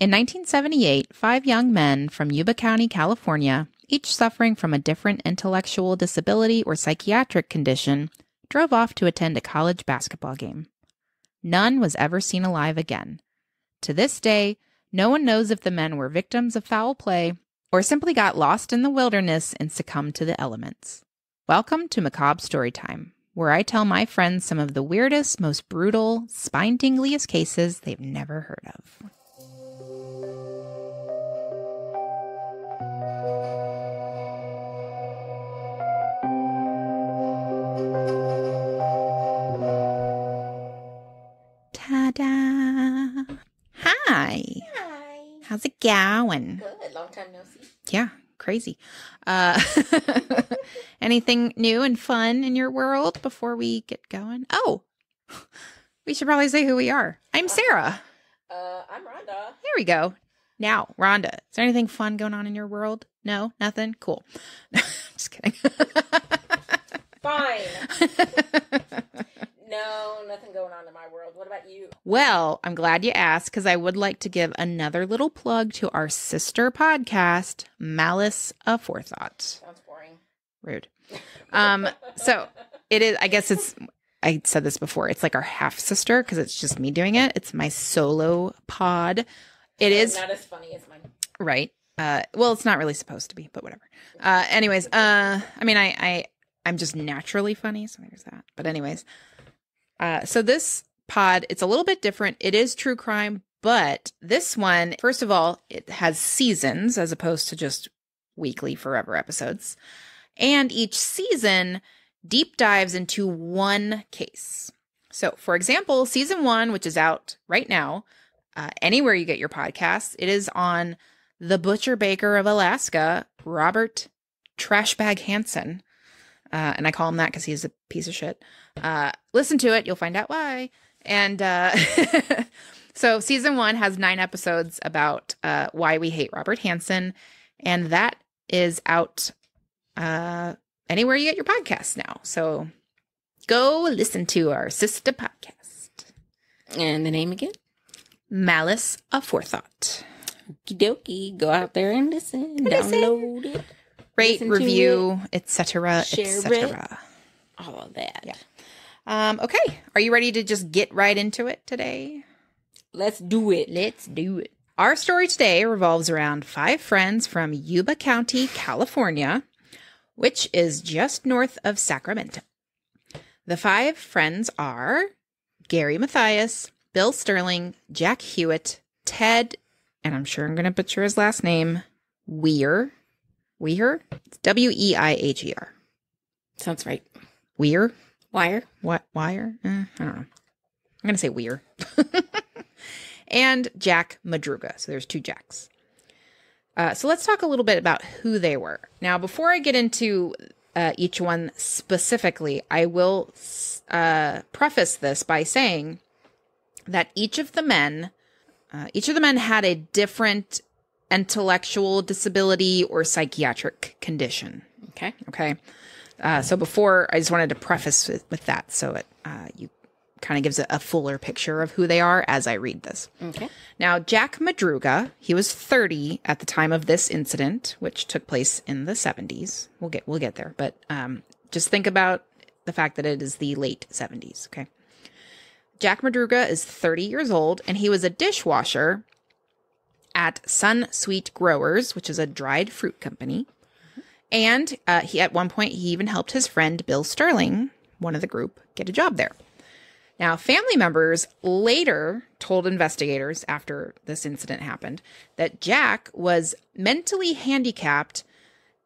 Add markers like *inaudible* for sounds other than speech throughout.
In 1978, five young men from Yuba County, California, each suffering from a different intellectual disability or psychiatric condition, drove off to attend a college basketball game. None was ever seen alive again. To this day, no one knows if the men were victims of foul play or simply got lost in the wilderness and succumbed to the elements. Welcome to Macabre Storytime, where I tell my friends some of the weirdest, most brutal, spine tingliest cases they've never heard of. Ta da! Hi, Hi. how's it going? Good. Long time no see. Yeah, crazy. Uh, *laughs* anything new and fun in your world before we get going? Oh, *laughs* we should probably say who we are. I'm Sarah. Uh, I'm Rhonda. There we go. Now, Rhonda, is there anything fun going on in your world? No, nothing? Cool. *laughs* Just kidding. *laughs* Fine. *laughs* no, nothing going on in my world. What about you? well, I'm glad you asked because I would like to give another little plug to our sister podcast, Malice Aforethought. Sounds boring. Rude. Um, so it is, I guess it's, I said this before, it's like our half sister because it's just me doing it. It's my solo pod. It is not as funny as mine. right. Uh, well, it's not really supposed to be, but whatever. Uh, anyways, uh, I mean, I, I, I'm just naturally funny, so there's that. But anyways, uh, so this pod, it's a little bit different. It is true crime, but this one, first of all, it has seasons as opposed to just weekly forever episodes. And each season deep dives into one case. So, for example, season one, which is out right now, uh, anywhere you get your podcasts, it is on the butcher baker of Alaska, Robert Trashbag Hansen. Uh, and I call him that because he's a piece of shit. Uh, listen to it, you'll find out why. And uh, *laughs* so, season one has nine episodes about uh, why we hate Robert Hansen, and that is out uh, anywhere you get your podcasts now. So, go listen to our sister podcast, And the name again? Malice Aforethought. Okie dokie. Go out there and listen. Listen. Download it. Rate, Listen review, etc., Share etc. All of that. Yeah. Um, okay, are you ready to just get right into it today? Let's do it. Let's do it. Our story today revolves around five friends from Yuba County, California, which is just north of Sacramento. The five friends are Gary Mathias, Bill Sterling, Jack Huett, Ted, and I'm sure I'm going to butcher his last name, Weir. Weir? W E I H E R. Sounds right. Weir? Wire. What wire? Eh, I don't know. I'm gonna say Weir. *laughs* and Jack Madruga. So there's two Jacks. Uh, so let's talk a little bit about who they were. Now, before I get into uh, each one specifically, I will uh, preface this by saying that each of the men, uh, each of the men had a different intellectual disability or psychiatric condition. Okay. Okay. Uh, so before, I just wanted to preface with, with that so it uh, you kind of gives a, a fuller picture of who they are as I read this. Okay. Now, Jack Madruga, he was 30 at the time of this incident, which took place in the 70s. We'll get we'll get there, but um, just think about the fact that it is the late 70s. Okay. Jack Madruga is 30 years old, and he was a dishwasher at Sunsweet Growers, which is a dried fruit company. And uh, he, at one point, he even helped his friend Bill Sterling, one of the group, get a job there. Now, family members later told investigators after this incident happened that Jack was mentally handicapped.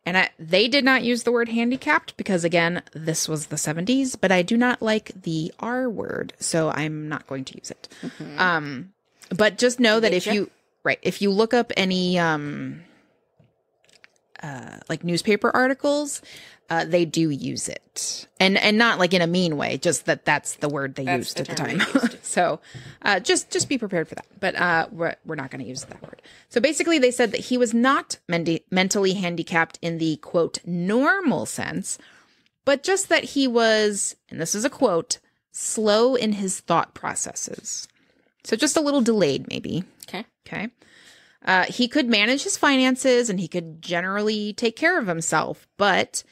And I, they did not use the word handicapped because, again, this was the 70s, but I do not like the R word, so I'm not going to use it. Um, but just know that if you, right, if you look up any, um, uh, like newspaper articles, uh, they do use it, and and not like in a mean way, just that that's the word they That's used the at the time. *laughs* so, uh, just just be prepared for that. But uh, we're we're not going to use that word. So basically, they said that he was not mendi- mentally handicapped in the quote normal sense, but just that he was, and this is a quote, slow in his thought processes. So just a little delayed, maybe. Okay. Okay. Uh, he could manage his finances and he could generally take care of himself, but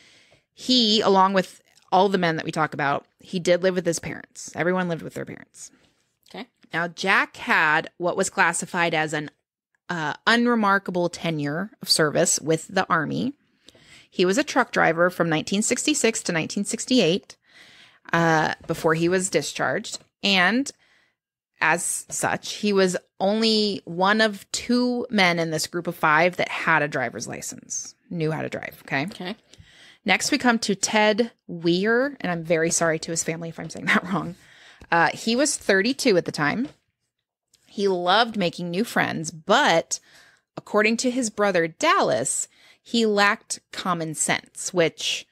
he, along with all the men that we talk about, he did live with his parents. Everyone lived with their parents. Okay. Now, Jack had what was classified as an uh, unremarkable tenure of service with the Army. He was a truck driver from 1966 to 1968 uh, before he was discharged. And as such, he was only one of two men in this group of five that had a driver's license, knew how to drive. Okay. Okay. Next, we come to Ted Weir, and I'm very sorry to his family if I'm saying *laughs* that wrong. Uh, he was 32 at the time. He loved making new friends, but according to his brother Dallas, he lacked common sense, which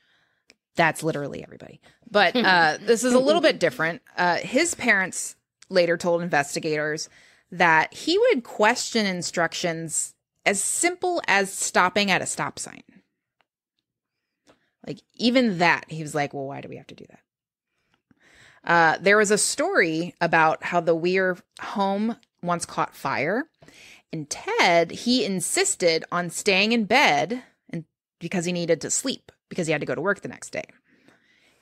that's literally everybody. But uh, *laughs* this is a little bit different. Uh, his parents later told investigators that he would question instructions as simple as stopping at a stop sign. Like, even that, he was like, well, why do we have to do that? Uh, there was a story about how the Weir home once caught fire, and Ted, he insisted on staying in bed and because he needed to sleep because he had to go to work the next day.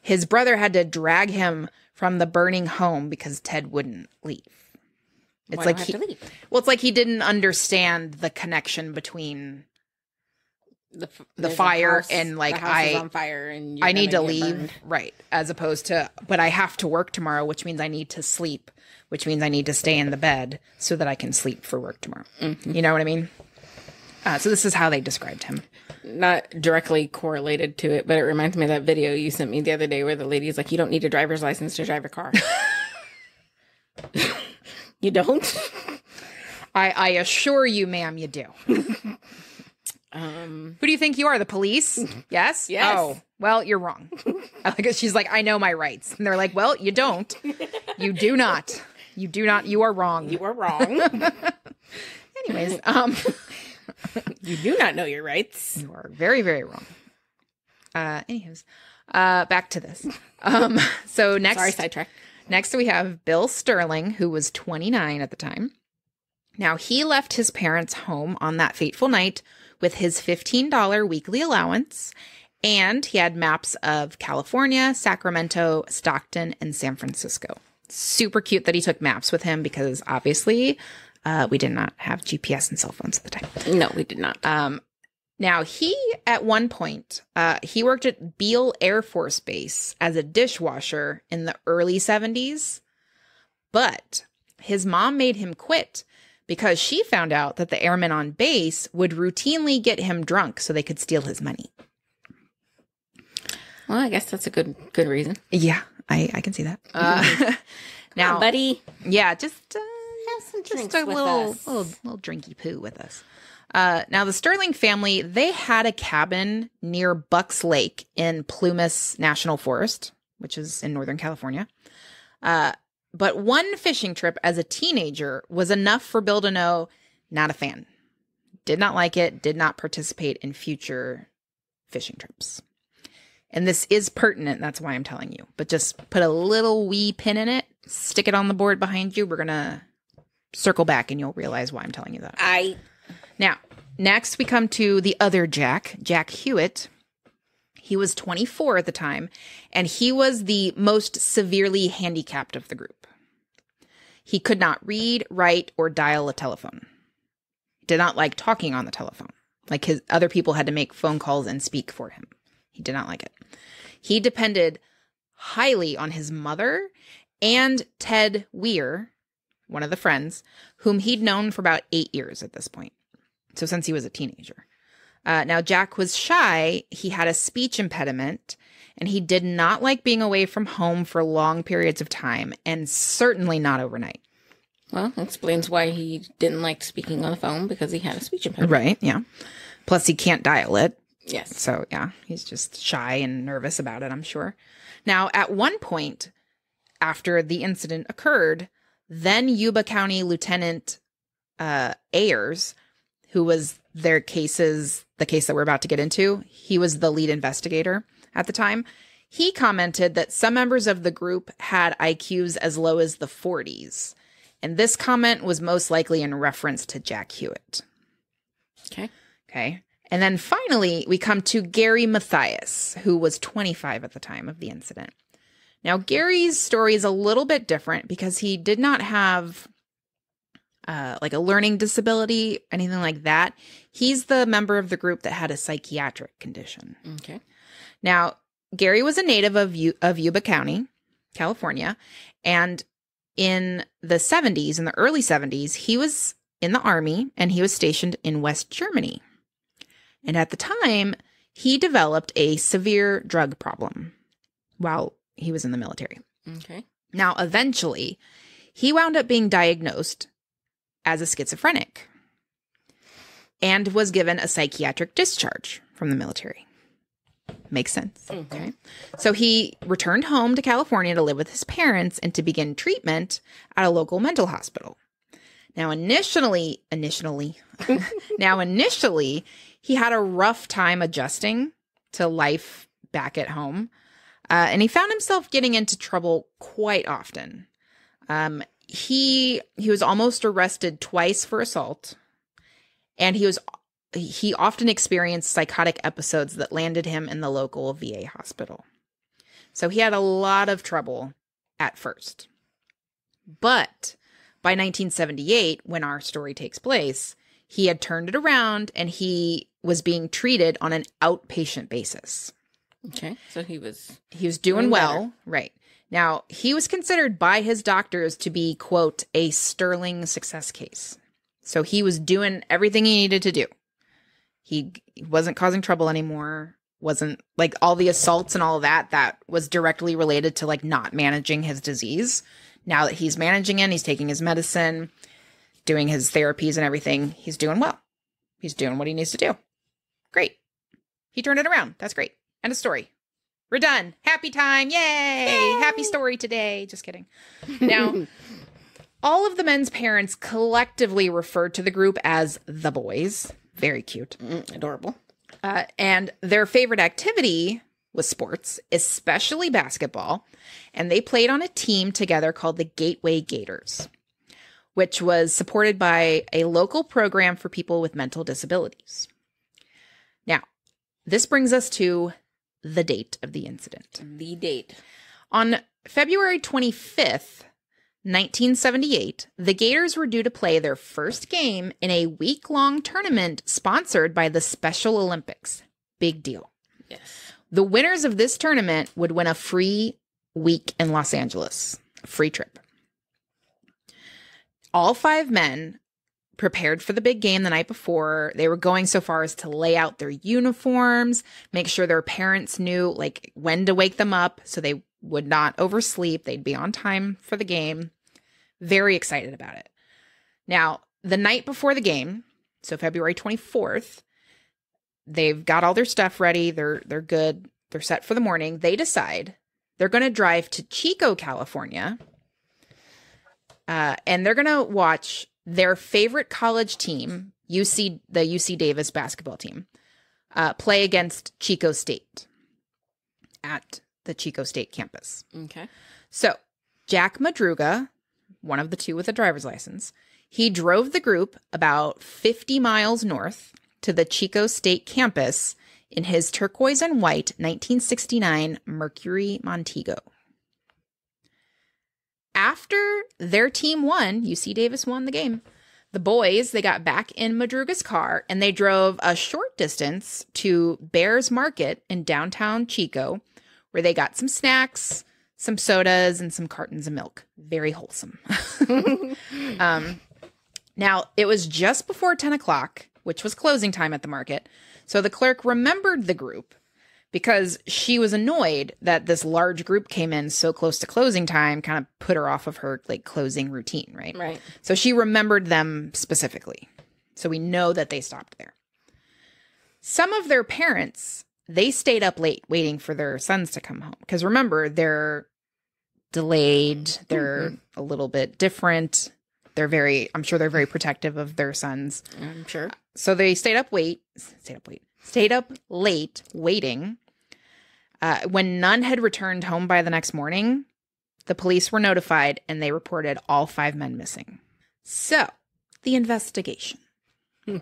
His brother had to drag him from the burning home because Ted wouldn't leave. It's Why like he, well, it's like he didn't understand the connection between The, f- the fire house- and, like, the house is I- on fire and I need to leave, burned. right? As opposed to, but I have to work tomorrow, which means I need to sleep, which means I need to stay in the bed so that I can sleep for work tomorrow. Mm-hmm. You know what I mean? Uh, so this is how they described him. Not directly correlated to it, but it reminds me of that video you sent me the other day where the lady's like, "You don't need a driver's license to drive a car." *laughs* *laughs* you don't. I, I assure you, ma'am, you do. *laughs* Um, Who do you think you are? The police? *laughs* Yes. Yes. Oh, well, you're wrong. She's like, I know my rights, and they're like, well, you don't. You do not. You do not. You are wrong. you are wrong. *laughs* Anyways, um. *laughs* you do not know your rights. You are very, very wrong. Uh, anyways, uh, back to this. Um, so next, Sorry, sidetrack. next we have Bill Sterling, who was 29 at the time. Now he left his parents' home on that fateful night with his $15 weekly allowance, and he had maps of California, Sacramento, Stockton, and San Francisco. Super cute that he took maps with him because obviously uh, we did not have GPS and cell phones at the time. No, we did not. Um, now he at one point uh, he worked at Beale Air Force Base as a dishwasher in the early 70s, but his mom made him quit because she found out that the airmen on base would routinely get him drunk so they could steal his money. well, I guess that's a good good reason. Yeah, I, I can see that. Uh, *laughs* Now, *laughs* now, buddy, yeah, just uh, have some just a little, us. little little drinky poo with us. Uh, now the Sterling family they had a cabin near Bucks Lake in Plumas National Forest, which is in Northern California. Uh, but one fishing trip as a teenager was enough for Bill to know not a fan. Did not like it. Did not participate in future fishing trips. And this is pertinent. That's why I'm telling you. But just put a little wee pin in it. Stick it on the board behind you. We're gonna circle back and you'll realize why I'm telling you that. I Now, next we come to the other Jack, Jack Huett. He was 24 at the time, and he was the most severely handicapped of the group. He could not read, write, or dial a telephone. He did not like talking on the telephone. Like his other people had to make phone calls and speak for him. He did not like it. He depended highly on his mother and Ted Weir, one of the friends, whom he'd known for about eight years at this point. So since he was a teenager. Uh, now, Jack was shy. He had a speech impediment, and he did not like being away from home for long periods of time, and certainly not overnight. well explains why he didn't like speaking on the phone because he had a speech impediment. Right. Yeah. Plus, he can't dial it. Yes. So, yeah, he's just shy and nervous about it, I'm sure. Now, at one point after the incident occurred, then Yuba County Lieutenant uh, Ayers, who was their cases, the case that we're about to get into, he was the lead investigator at the time. He commented that some members of the group had IQs as low as the 40s And this comment was most likely in reference to Jack Huett. Okay. Okay. And then finally, we come to Gary Mathias, who was 25 at the time of the incident. Now, Gary's story is a little bit different because he did not have uh, like a learning disability, anything like that. He's the member of the group that had a psychiatric condition. Okay. Now, Gary was a native of, U- of Yuba County, California, and in the 70s, in the early 70s, he was in the army and he was stationed in West Germany. And at the time, he developed a severe drug problem while he was in the military. Okay. Now, eventually, he wound up being diagnosed as a schizophrenic and was given a psychiatric discharge from the military. Makes sense. Mhm. Okay. So he returned home to California to live with his parents and to begin treatment at a local mental hospital. Now, initially, initially, *laughs* now initially, he had a rough time adjusting to life back at home, uh, and he found himself getting into trouble quite often. Um, he he was almost arrested twice for assault, and he was he often experienced psychotic episodes that landed him in the local VA hospital. So he had a lot of trouble at first. But by 1978, when our story takes place, he had turned it around and he was being treated on an outpatient basis. Okay. So he was. He was doing Doing well. better. Right. Now, he was considered by his doctors to be, quote, a sterling success case. So he was doing everything he needed to do. He wasn't causing trouble anymore. Wasn't like all the assaults and all of that that was directly related to like not managing his disease. Now that he's managing it, he's taking his medicine, doing his therapies and everything, he's doing well. He's doing what he needs to do. Great. He turned it around. That's great. End of story. We're done. Happy time. Yay. Happy story today. Just kidding. *laughs* Now, all of the men's parents collectively referred to the group as the boys. Very cute. Mm, adorable. Uh, and their favorite activity was sports, especially basketball. And they played on a team together called the Gateway Gators, which was supported by a local program for people with mental disabilities. Now, this brings us to the date of the incident. The date. On February 25th, 1978, the Gators were due to play their first game in a week long tournament sponsored by the Special Olympics. Big deal. Yes. The winners of this tournament would win a free week in Los Angeles, free trip. All five men prepared for the big game the night before. They were going so far as to lay out their uniforms, make sure their parents knew like when to wake them up so they would not oversleep. They'd be on time for the game. Very excited about it. Now, the night before the game, so February 24th, they've got all their stuff ready. They're they're good. They're set for the morning. They decide they're going to drive to Chico, California, uh, and they're going to watch their favorite college team, UC the UC Davis basketball team, uh, play against Chico State at the Chico State campus. Okay. So Jack Madruga, one of the two with a driver's license, he drove the group about 50 miles north to the Chico State campus in his turquoise and white 1969 Mercury Montego. After their team won, UC Davis won the game. The boys, they got back in Madruga's car and they drove a short distance to Behr's Market in downtown Chico, where they got some snacks, some sodas, and some cartons of milk. Very wholesome. *laughs* um, now, it was just before 10 o'clock, which was closing time at the market. So the clerk remembered the group because she was annoyed that this large group came in so close to closing time, kind of put her off of her like closing routine, right? Right. So she remembered them specifically. So we know that they stopped there. Some of their parents, they stayed up late waiting for their sons to come home. Because remember, they're delayed, they're a little bit different. They're very, I'm sure they're very protective of their sons. I'm sure. So they stayed up wait, stayed up wait, stayed up late waiting. Uh, when none had returned home by the next morning, the police were notified and they reported all five men missing. So, the investigation. *laughs*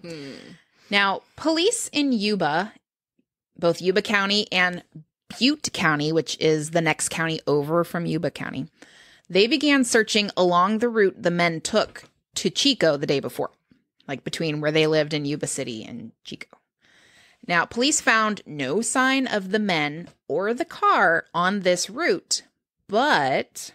Now, police in Yuba, both Yuba County and Butte County, which is the next county over from Yuba County, they began searching along the route the men took to Chico the day before, like between where they lived in Yuba City and Chico. Now, police found no sign of the men or the car on this route, but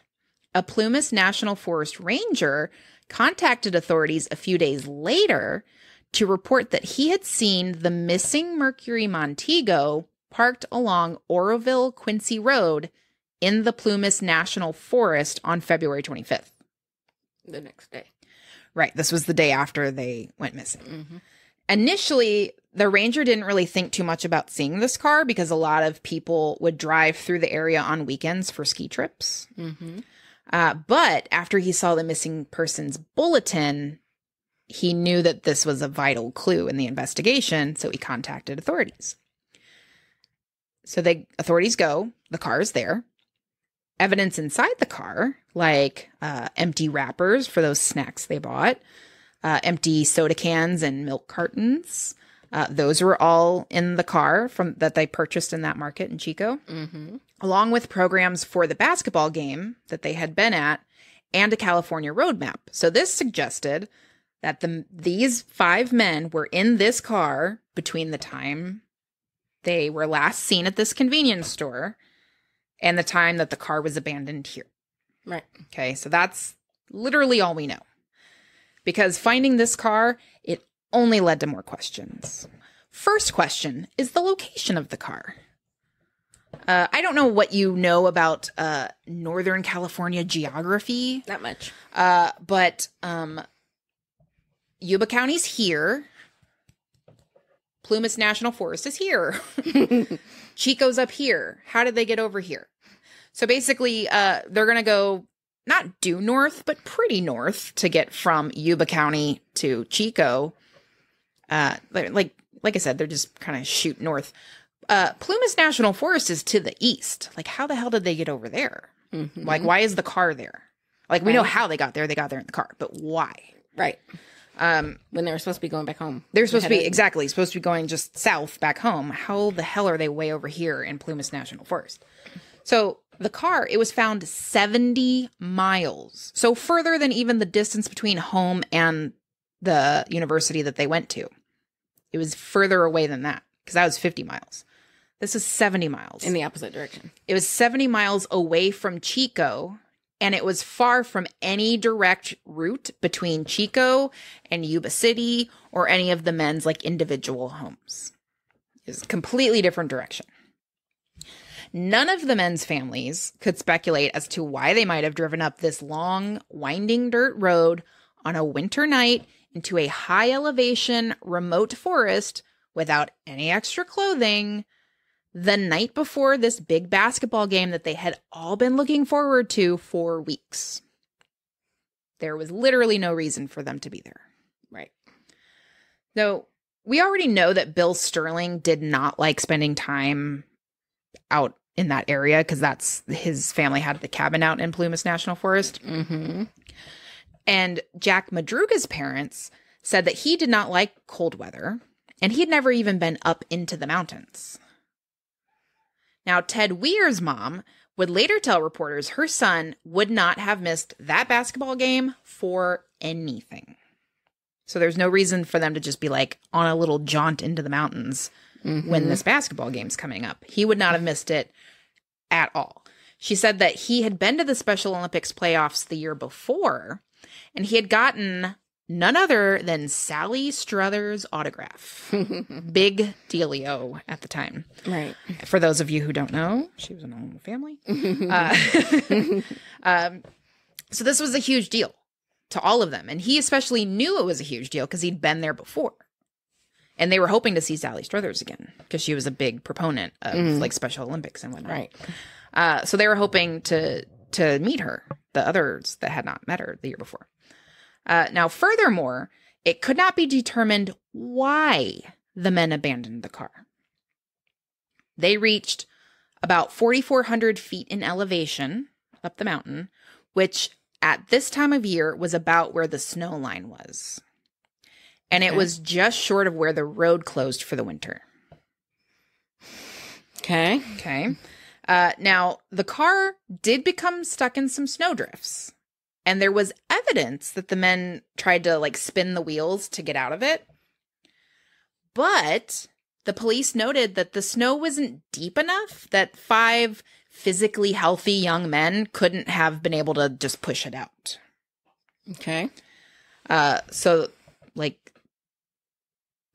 a Plumas National Forest ranger contacted authorities a few days later to report that he had seen the missing Mercury Montego parked along Oroville Quincy Road in the Plumas National Forest on February 25th. The next day. Right. This was the day after they went missing. Initially, the ranger didn't really think too much about seeing this car because a lot of people would drive through the area on weekends for ski trips. Mm-hmm. Uh, but after he saw the missing persons bulletin, he knew that this was a vital clue in the investigation, so he contacted authorities. So the authorities go, the car is there. Evidence inside the car, like uh, empty wrappers for those snacks they bought, uh, empty soda cans and milk cartons. Uh, those were all in the car from that they purchased in that market in Chico Mm-hmm. along with programs for the basketball game that they had been at and a California roadmap. So this suggested that the these five men were in this car between the time they were last seen at this convenience store and the time that the car was abandoned here. Right. Okay, so that's literally all we know. Because finding this car, it only led to more questions. First question is the location of the car. Uh, I don't know what you know about uh, Northern California geography, Not much. uh, but um, Yuba County's here. Plumas National Forest is here. *laughs* Chico's up here. How did they get over here? So basically, uh, they're going to go not due north, but pretty north to get from Yuba County to Chico. Uh, like like I said, they're just kind of shoot north. Uh, Plumas National Forest is to the east. Like, how the hell did they get over there? Mhm. Like, why is the car there? Like, we know how they got there. They got there in the car, but why? Right. Um, When they were supposed to be going back home. they're supposed to be exactly supposed to be going just south back home. How the hell are they way over here in Plumas National Forest? So the car, it was found 70 miles. So further than even the distance between home and the university that they went to. It was further away than that because that was 50 miles. This is 70 miles. in the opposite direction. It was 70 miles away from Chico, and it was far from any direct route between Chico and Yuba City or any of the men's like individual homes. It was a completely different direction. None of the men's families could speculate as to why they might have driven up this long, winding dirt road on a winter night into a high elevation, remote forest without any extra clothing the night before this big basketball game that they had all been looking forward to for weeks. There was literally no reason for them to be there. Right. So, we already know that Bill Sterling did not like spending time out in that area because that's his family had the cabin out in Plumas National Forest. Mm-hmm. And Jack Madruga's parents said that he did not like cold weather and he had never even been up into the mountains. Now, Ted Weir's mom would later tell reporters her son would not have missed that basketball game for anything. So there's no reason for them to just be like on a little jaunt into the mountains when mm-hmm. this basketball game's coming up. He would not have missed it at all. She said that he had been to the Special Olympics playoffs the year before and he had gotten none other than Sally Struthers' autograph. *laughs* Big dealio at the time. right. For those of you who don't know, she was an own family. *laughs* Uh, *laughs* um, so this was a huge deal to all of them. And he especially knew it was a huge deal because he'd been there before. And they were hoping to see Sally Struthers again because she was a big proponent of like Special Olympics and whatnot. Right. Uh, so they were hoping to to meet her, the others that had not met her the year before. Uh, now, furthermore, it could not be determined why the men abandoned the car. They reached about 4,400 feet in elevation up the mountain, which at this time of year was about where the snow line was. And it was just short of where the road closed for the winter. Okay. Okay. Uh, now, the car did become stuck in some snowdrifts, and there was evidence that the men tried to like spin the wheels to get out of it. But the police noted that the snow wasn't deep enough that five physically healthy young men couldn't have been able to just push it out. Okay. Uh, so, like,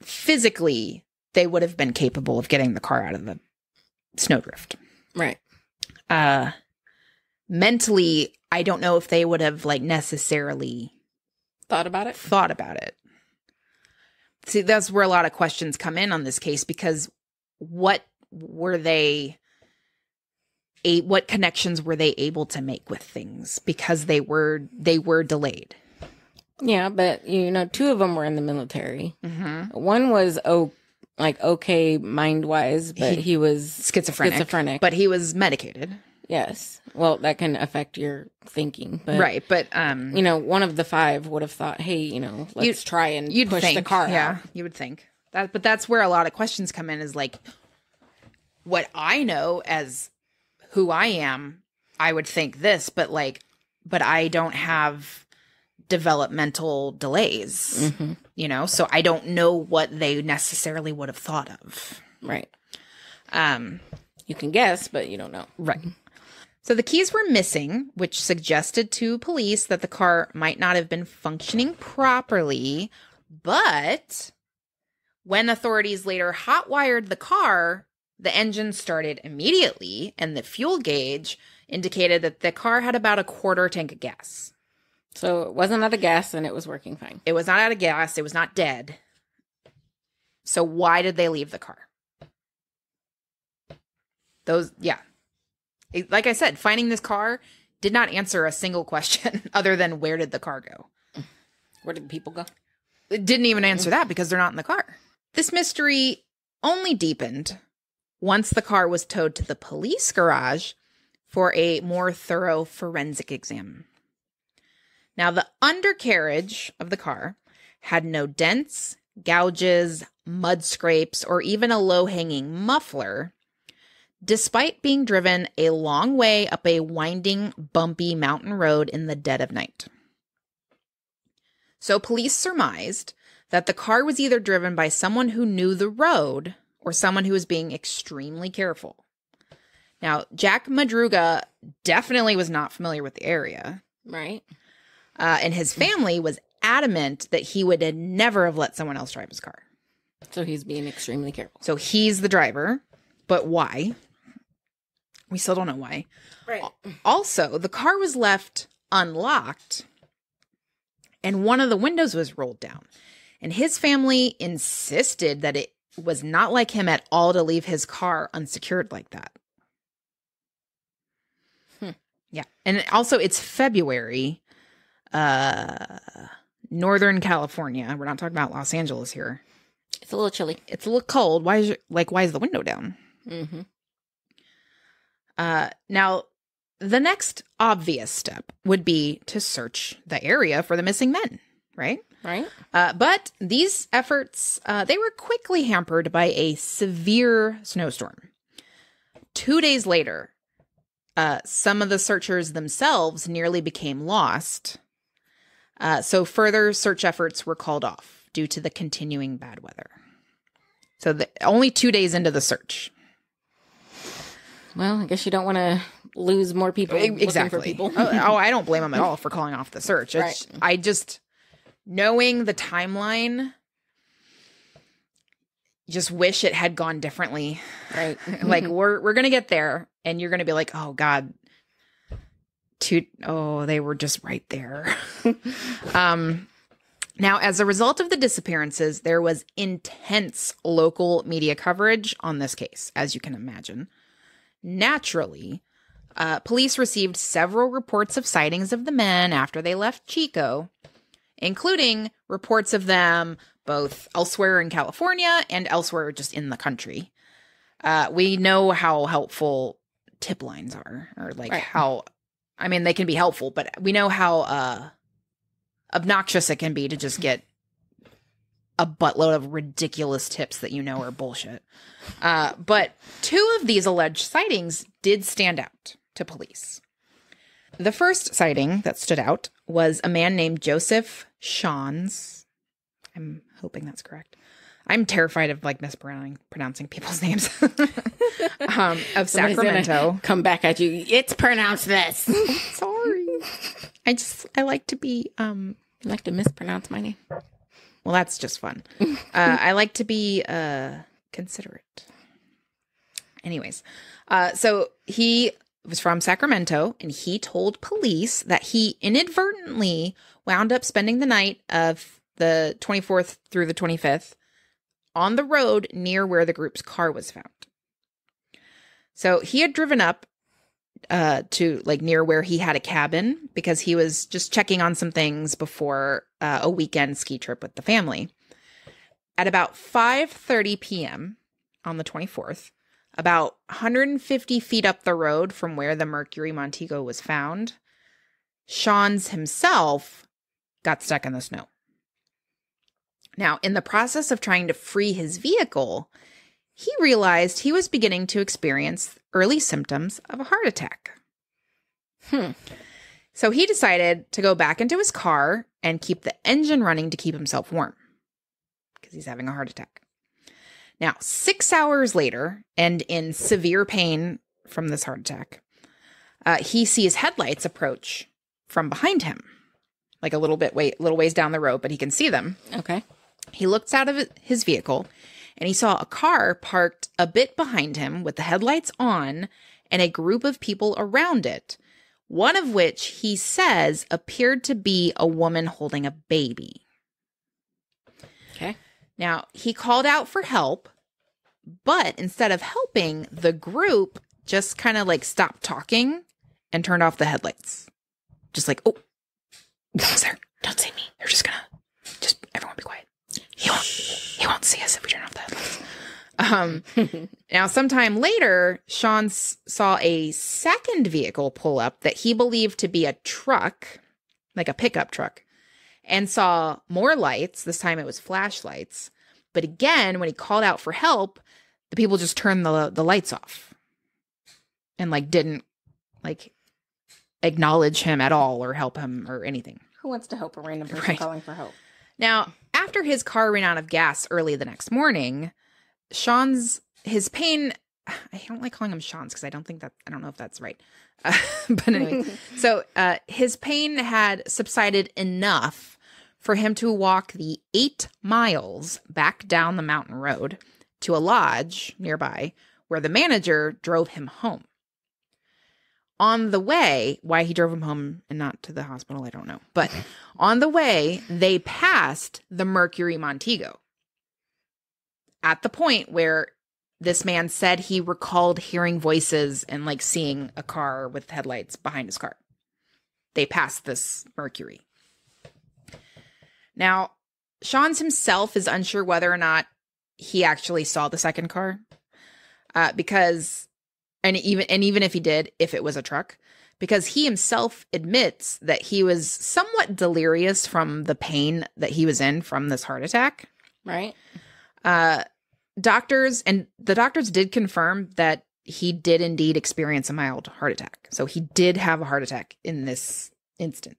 physically, they would have been capable of getting the car out of the snowdrift. Right. uh mentally i don't know if they would have like necessarily Thought about it? thought about it see that's where a lot of questions come in on this case because what were they a what connections were they able to make with things because they were they were delayed Yeah, but you know, two of them were in the military. mm-hmm. One was oh, like okay mind wise, but He- he, was schizophrenic schizophrenic. but he was medicated yes, well, that can affect your thinking. But right but um you know, one of the five would have thought, hey, you know, let's try and you'd push think the car yeah out. you would think that but that's where a lot of questions come in is like what i know as who i am i would think this but like but i don't have developmental delays hmm you know so i don't know what they necessarily would have thought of Right. um You can guess, but you don't know. Right. So the keys were missing, which suggested to police that the car might not have been functioning properly. But when authorities later hotwired the car, the engine started immediately, and the fuel gauge indicated that the car had about a quarter tank of gas. So it wasn't out of gas and it was working fine. It was not out of gas, it was not dead. So why did they leave the car? Those, yeah. It- like I said, finding this car did not answer a single question *laughs* other than where did the car go? Where did the people go? It didn't even answer that because they're not in the car. This mystery only deepened once the car was towed to the police garage for a more thorough forensic exam. Now, the undercarriage of the car had no dents, gouges, mud scrapes, or even a low hanging muffler, despite being driven a long way up a winding, bumpy mountain road in the dead of night. So police surmised that the car was either driven by someone who knew the road or someone who was being extremely careful. Now, Jack Madruga definitely was not familiar with the area, Right. uh, and his family was adamant that he would never have let someone else drive his car. So he's being extremely careful. So he's the driver, but why? We still don't know why. Right. Also, the car was left unlocked and one of the windows was rolled down. And his family insisted that it was not like him at all to leave his car unsecured like that. Hmm. Yeah. And also it's February uh Northern California. We're not talking about Los Angeles here. It's a little chilly. It's a little cold. Why is your, like why is the window down? Mm-hmm. Uh, now, the next obvious step would be to search the area for the missing men, right? Right. Uh, but these efforts, uh, they were quickly hampered by a severe snowstorm. Two days later, uh, some of the searchers themselves nearly became lost. Uh, so further search efforts were called off due to the continuing bad weather. So the, only two days into the search. Well, I guess you don't want to lose more people. looking exactly. For people. oh, *laughs* oh, I don't blame them at all for calling off the search. It's, I just knowing the timeline, just wish it had gone differently. right. *laughs* like *laughs* we're we're gonna get there, and you're gonna be like, oh god, two oh they were just right there. um. Now, as a result of the disappearances, there was intense local media coverage on this case, as you can imagine. Naturally, uh, police received several reports of sightings of the men after they left Chico, including reports of them both elsewhere in California and elsewhere just in the country. Uh, we know how helpful tip lines are, or like Right. how I mean, they can be helpful, but we know how uh, obnoxious it can be to just get a buttload of ridiculous tips that you know are bullshit. Uh, but two of these alleged sightings did stand out to police. The first sighting that stood out was a man named Joseph Schons. I'm hoping that's correct. I'm terrified of like mispronouncing pronouncing people's *laughs* names. um, of Sacramento. Come back at you. It's pronounced this. *laughs* Sorry. I just I like to be um I like to mispronounce my name. Well that's just fun. *laughs* Uh I like to be uh considerate. Anyways, uh so he was from Sacramento and he told police that he inadvertently wound up spending the night of the 24th through the 25th on the road near where the group's car was found. So he had driven up uh to like near where he had a cabin because he was just checking on some things before uh, a weekend ski trip with the family. At about 5:30 p.m. on the 24th, about 150 feet up the road from where the Mercury Montego was found, Schons himself got stuck in the snow. Now, in the process of trying to free his vehicle, he realized he was beginning to experience early symptoms of a heart attack. Hmm. So he decided to go back into his car and keep the engine running to keep himself warm because he's having a heart attack. Now, six hours later, and in severe pain from this heart attack, uh, he sees headlights approach from behind him, like a little bit, wait, little ways down the road, but he can see them. Okay. He looks out of his vehicle and he saw a car parked a bit behind him with the headlights on and a group of people around it, one of which he says appeared to be a woman holding a baby. Okay. Now, he called out for help, but instead of helping, the group just kind of like stopped talking and turned off the headlights. Just like, oh, *laughs* was there. Don't see me. They're just gonna, just everyone be quiet. He won't, he won't see us if we turn off the headlights. Um, now, sometime later, Sean s- saw a second vehicle pull up that he believed to be a truck, like a pickup truck, and saw more lights. This time it was flashlights. But again, when he called out for help, the people just turned the the lights off and like didn't like acknowledge him at all or help him or anything. Who wants to help a random person Right. calling for help? Now, after his car ran out of gas early the next morning, Schons his pain. I don't like calling him Schons because I don't think that I don't know if that's right. Uh, *laughs* but anyway, *laughs* so uh, his pain had subsided enough for him to walk the eight miles back down the mountain road to a lodge nearby where the manager drove him home. On the way, why he drove him home and not to the hospital, I don't know. But on the way, they passed the Mercury Montego at the point where this man said he recalled hearing voices and like seeing a car with headlights behind his car. They passed this Mercury. Now, Schons himself is unsure whether or not he actually saw the second car, uh, because, and even and even if he did, if it was a truck, because he himself admits that he was somewhat delirious from the pain that he was in from this heart attack. Right. Uh, doctors and the doctors did confirm that he did indeed experience a mild heart attack. So he did have a heart attack in this instance.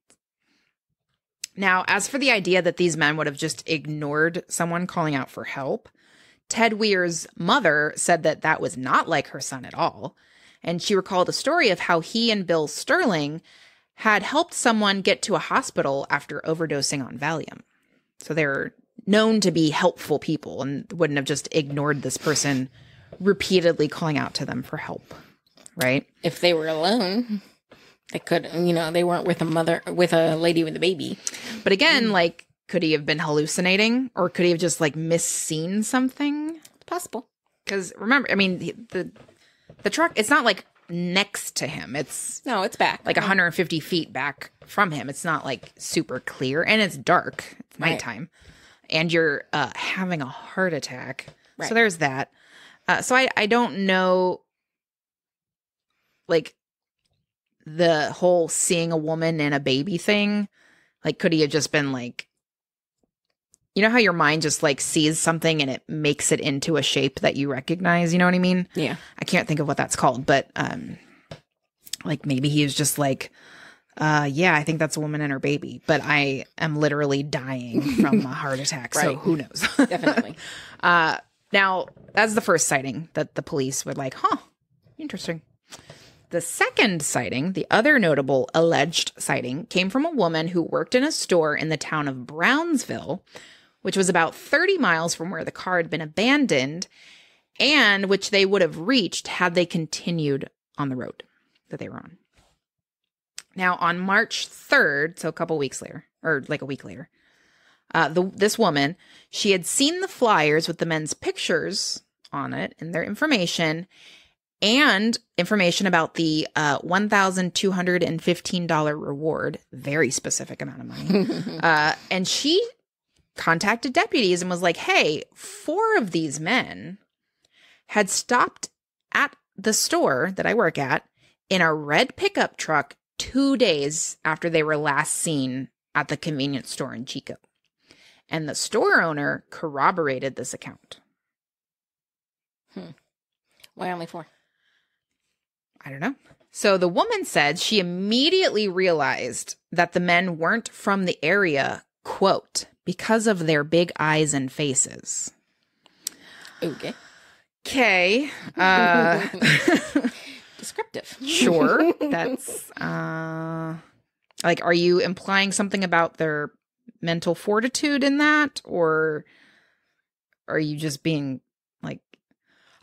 Now, as for the idea that these men would have just ignored someone calling out for help, Ted Weir's mother said that that was not like her son at all. And she recalled a story of how he and Bill Sterling had helped someone get to a hospital after overdosing on Valium. So they're known to be helpful people and wouldn't have just ignored this person repeatedly calling out to them for help. Right? If they were alone, they could, you know, they weren't with a mother, with a lady with a baby. But again, like, could he have been hallucinating or could he have just like misseen something? It's possible. Because remember, I mean, the, the the truck, it's not like next to him. It's No, it's back. like 150 feet back from him. It's not like super clear and it's dark. It's Right. nighttime. And you're uh, having a heart attack. Right. So there's that. Uh, so I, I don't know, like, the whole seeing a woman and a baby thing, like could he have just been like you know how your mind just like sees something and it makes it into a shape that you recognize, you know what I mean? Yeah. I can't think of what that's called, but um like maybe he was just like uh yeah, I think that's a woman and her baby, but I am literally dying from a heart *laughs* attack, so who knows? *laughs* Definitely. Uh, now, that's the first sighting that the police would like, huh, interesting. The second sighting, the other notable alleged sighting, came from a woman who worked in a store in the town of Brownsville, which was about 30 miles from where the car had been abandoned and which they would have reached had they continued on the road that they were on. Now, on March 3rd, so a couple weeks later, or like a week later, uh, the this woman she had seen the flyers with the men's pictures on it and their information and information about the uh, $1215 reward very specific amount of money *laughs* uh, and she contacted deputies and was like hey four of these men had stopped at the store that i work at in a red pickup truck two days after they were last seen at the convenience store in chico and the store owner corroborated this account. Hmm. Why only four? I don't know. So the woman said she immediately realized that the men weren't from the area, quote, because of their big eyes and faces. Okay. Okay. Uh, *laughs* Descriptive. sure. *laughs* That's, uh, like, are you implying something about their mental fortitude in that? Or are you just being like,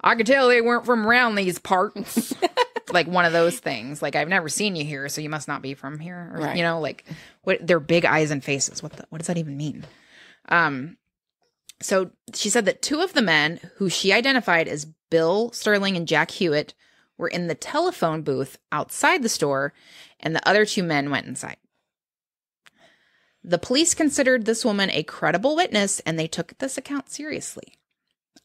I could tell they weren't from around these parts? *laughs* like one of those things. Like I've never seen you here, so you must not be from here. Or, Right. You know, like what their big eyes and faces. What the, what does that even mean? Um, so she said that two of the men who she identified as Bill Sterling and Jack Huett were in the telephone booth outside the store, and the other two men went inside. The police considered this woman a credible witness and they took this account seriously.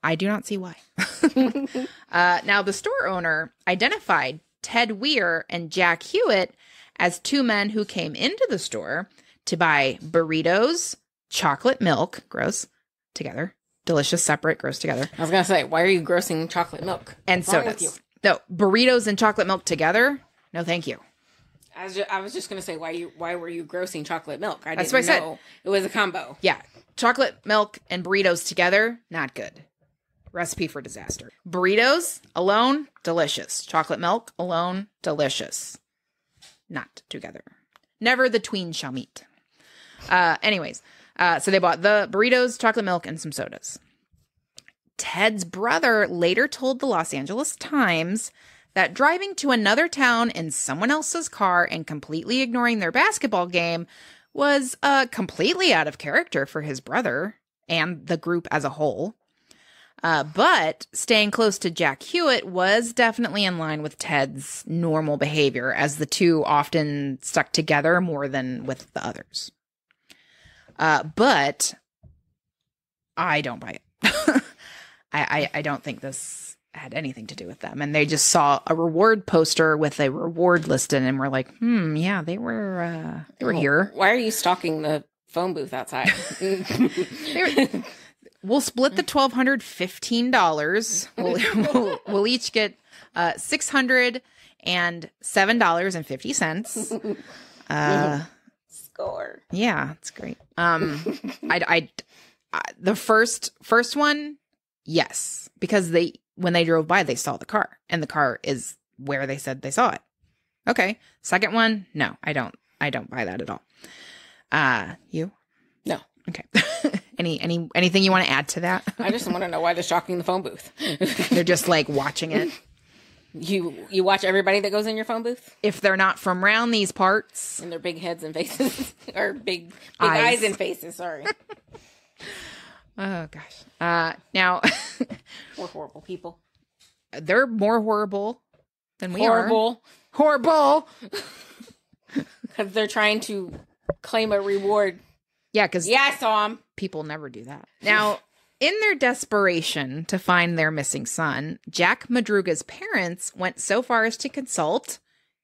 I do not see why. *laughs* *laughs* uh, now, the store owner identified Ted Weiher and Jack Huett as two men who came into the store to buy burritos, chocolate milk, gross, together, delicious, separate, gross together, I was gonna say, why are you grossing chocolate milk? and What's wrong sodas. No, burritos and chocolate milk together. No, thank you. I was just, I was just gonna say, why you why were you grossing chocolate milk? I That's didn't what I said. it was a combo. Yeah, chocolate milk and burritos together, not good. Recipe for disaster. Burritos alone, delicious. Chocolate milk alone, delicious. Not together. Never the tween shall meet. Uh, anyways, uh, so they bought the burritos, chocolate milk, and some sodas. Ted's brother later told the Los Angeles Times that driving to another town in someone else's car and completely ignoring their basketball game was uh, completely out of character for his brother and the group as a whole. Uh, but staying close to Jack Huett was definitely in line with Ted's normal behavior, as the two often stuck together more than with the others. Uh, but I don't buy it. *laughs* I, I I don't think this had anything to do with them, and they just saw a reward poster with a reward listed, and were like, "Hmm, yeah, they were uh, they were here." Why are you stalking the phone booth outside? *laughs* *laughs* We'll split the twelve hundred fifteen dollars. We'll, *laughs* *laughs* we'll we'll each get uh six hundred and seven dollars and fifty cents. *laughs* Uh, Score. yeah, it's great. Um, I, I, I the first first one, yes, because they when they drove by they saw the car and the car is where they said they saw it. Okay. Second one, no, I don't. I don't buy that at all. Uh, you? No. Okay. Any any anything you want to add to that? *laughs* I just want to know why they're shocking the phone booth. *laughs* They're just like watching it. *laughs* you you watch everybody that goes in your phone booth If they're not from around these parts, and their big heads and faces or big big Eyes. eyes, and faces. Sorry, oh gosh. Uh, now we're horrible people. they're more horrible than we are. horrible Horrible. because they're trying to claim a reward. Yeah, because Yeah, I saw him. people never do that. *laughs* Now, in their desperation to find their missing son, Jack Madruga's parents went so far as to consult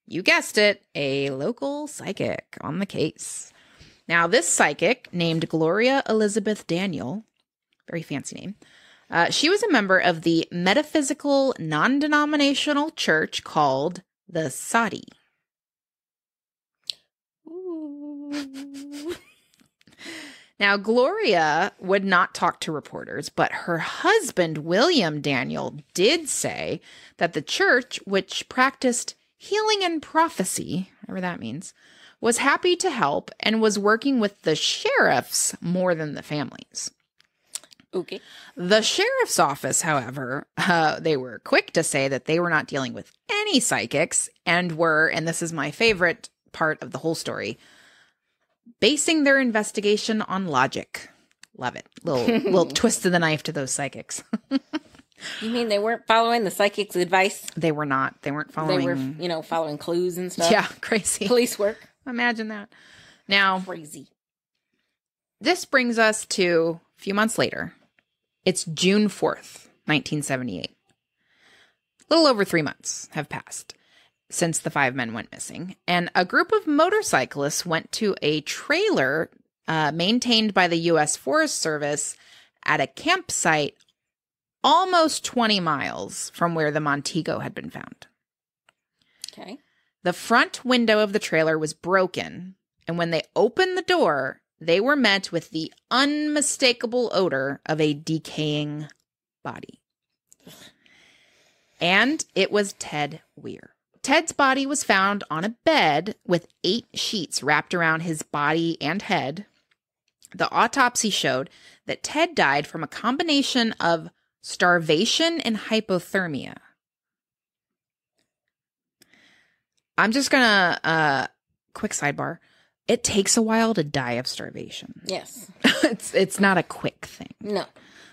You guessed it, a local psychic on the case. Now, this psychic, named Gloria Elizabeth Daniel, very fancy name, uh, she was a member of the metaphysical non denominational church called the Sadi. *laughs* Now, Gloria would not talk to reporters, but her husband, William Daniel, did say that the church, which practiced healing and prophecy, whatever that means, was happy to help and was working with the sheriffs more than the families. Okay. The sheriff's office, however, uh, they were quick to say that they were not dealing with any psychics and were, and this is my favorite part of the whole story, basing their investigation on logic. Love it. Little *laughs* little twist of the knife to those psychics. You mean they weren't following the psychic's advice? they were not. They weren't following. They were, you know, following clues and stuff. yeah, *laughs* crazy. Police work. Imagine that. Now, Crazy. this brings us to a few months later. It's June 4th, 1978. A little over three months have passed since the five men went missing, and a group of motorcyclists went to a trailer uh, maintained by the U.S. Forest Service at a campsite almost 20 miles from where the Montego had been found. Okay. The front window of the trailer was broken, and when they opened the door, they were met with the unmistakable odor of a decaying body. And it was Ted Weiher. Ted's body was found on a bed with eight sheets wrapped around his body and head. The autopsy showed that Ted died from a combination of starvation and hypothermia. I'm just gonna uh quick sidebar. It takes a while to die of starvation. Yes. *laughs* it's it's not a quick thing. No.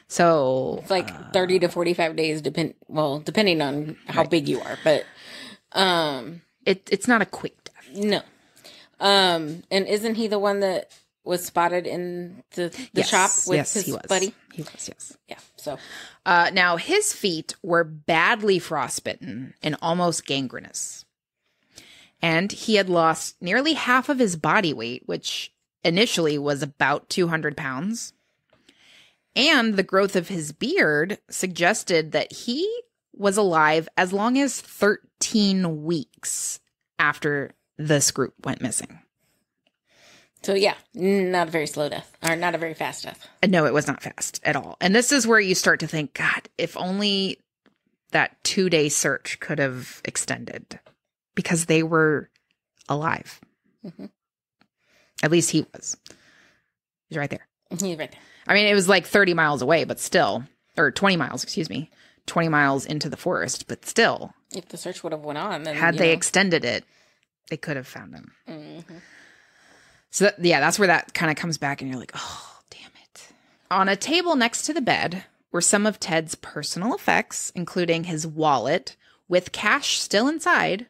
So It's like 30 to 45 days depend well, depending on how big you are, but um it it's not a quick death. no. Um and isn't he the one that was spotted in the the Yes, shop with yes, his he was. buddy? He was, yes. Yeah. So Uh, now his feet were badly frostbitten and almost gangrenous. And he had lost nearly half of his body weight, which initially was about 200 pounds. And the growth of his beard suggested that he was alive as long as 13 weeks after this group went missing. so yeah, not a very slow death or not a very fast death. No, it was not fast at all. And this is where you start to think, God, if only that two day search could have extended because they were alive. Mhm. At least he was. He's right there. He's right there. I mean, it was like 30 miles away, but still, or 20 miles, excuse me, 20 miles into the forest, but still, If the search would have went on, then had they know. extended it, they could have found him. Mhm. So that, yeah, that's where that kind of comes back, and you're like, oh, damn it. On a table next to the bed were some of Ted's personal effects, including his wallet with cash still inside,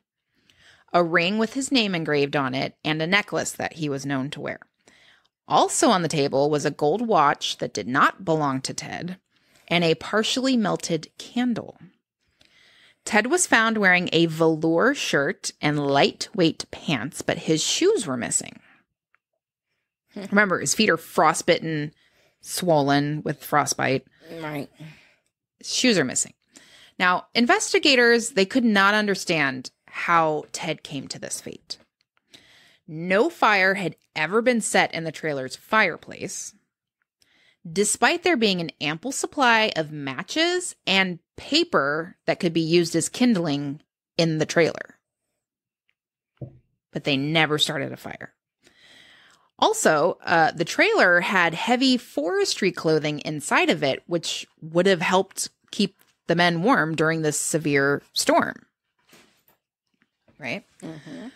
a ring with his name engraved on it, and a necklace that he was known to wear. Also on the table was a gold watch that did not belong to Ted, and a partially melted candle. Ted was found wearing a velour shirt and lightweight pants, but his shoes were missing. Remember, his feet are frostbitten, swollen with frostbite. Right. His shoes are missing. Now, investigators, they could not understand how Ted came to this fate. No fire had ever been set in the trailer's fireplace, despite there being an ample supply of matches and paper that could be used as kindling in the trailer. But they never started a fire. Also, uh, the trailer had heavy forestry clothing inside of it, which would have helped keep the men warm during this severe storm. Right? Mhm.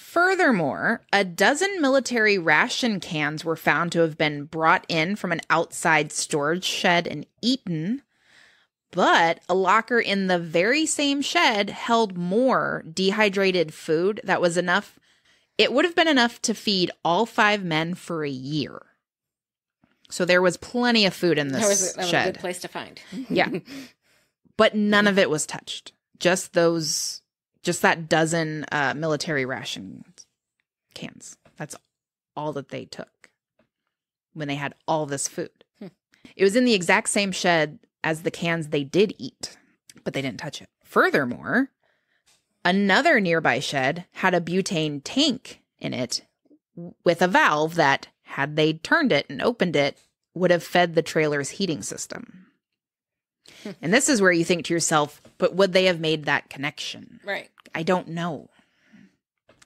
Furthermore, a dozen military ration cans were found to have been brought in from an outside storage shed and eaten, but a locker in the very same shed held more dehydrated food that was enough. It would have been enough to feed all five men for a year. So there was plenty of food in this That was, that was a shed. good place to find. Yeah. *laughs* but none of it was touched. Just those just that dozen uh, military ration cans. That's all that they took when they had all this food. Hmm. It was in the exact same shed as the cans they did eat, but they didn't touch it. Furthermore, another nearby shed had a butane tank in it with a valve that, had they turned it and opened it, would have fed the trailer's heating system. *laughs* And this is where you think to yourself, but would they have made that connection? Right. I don't know.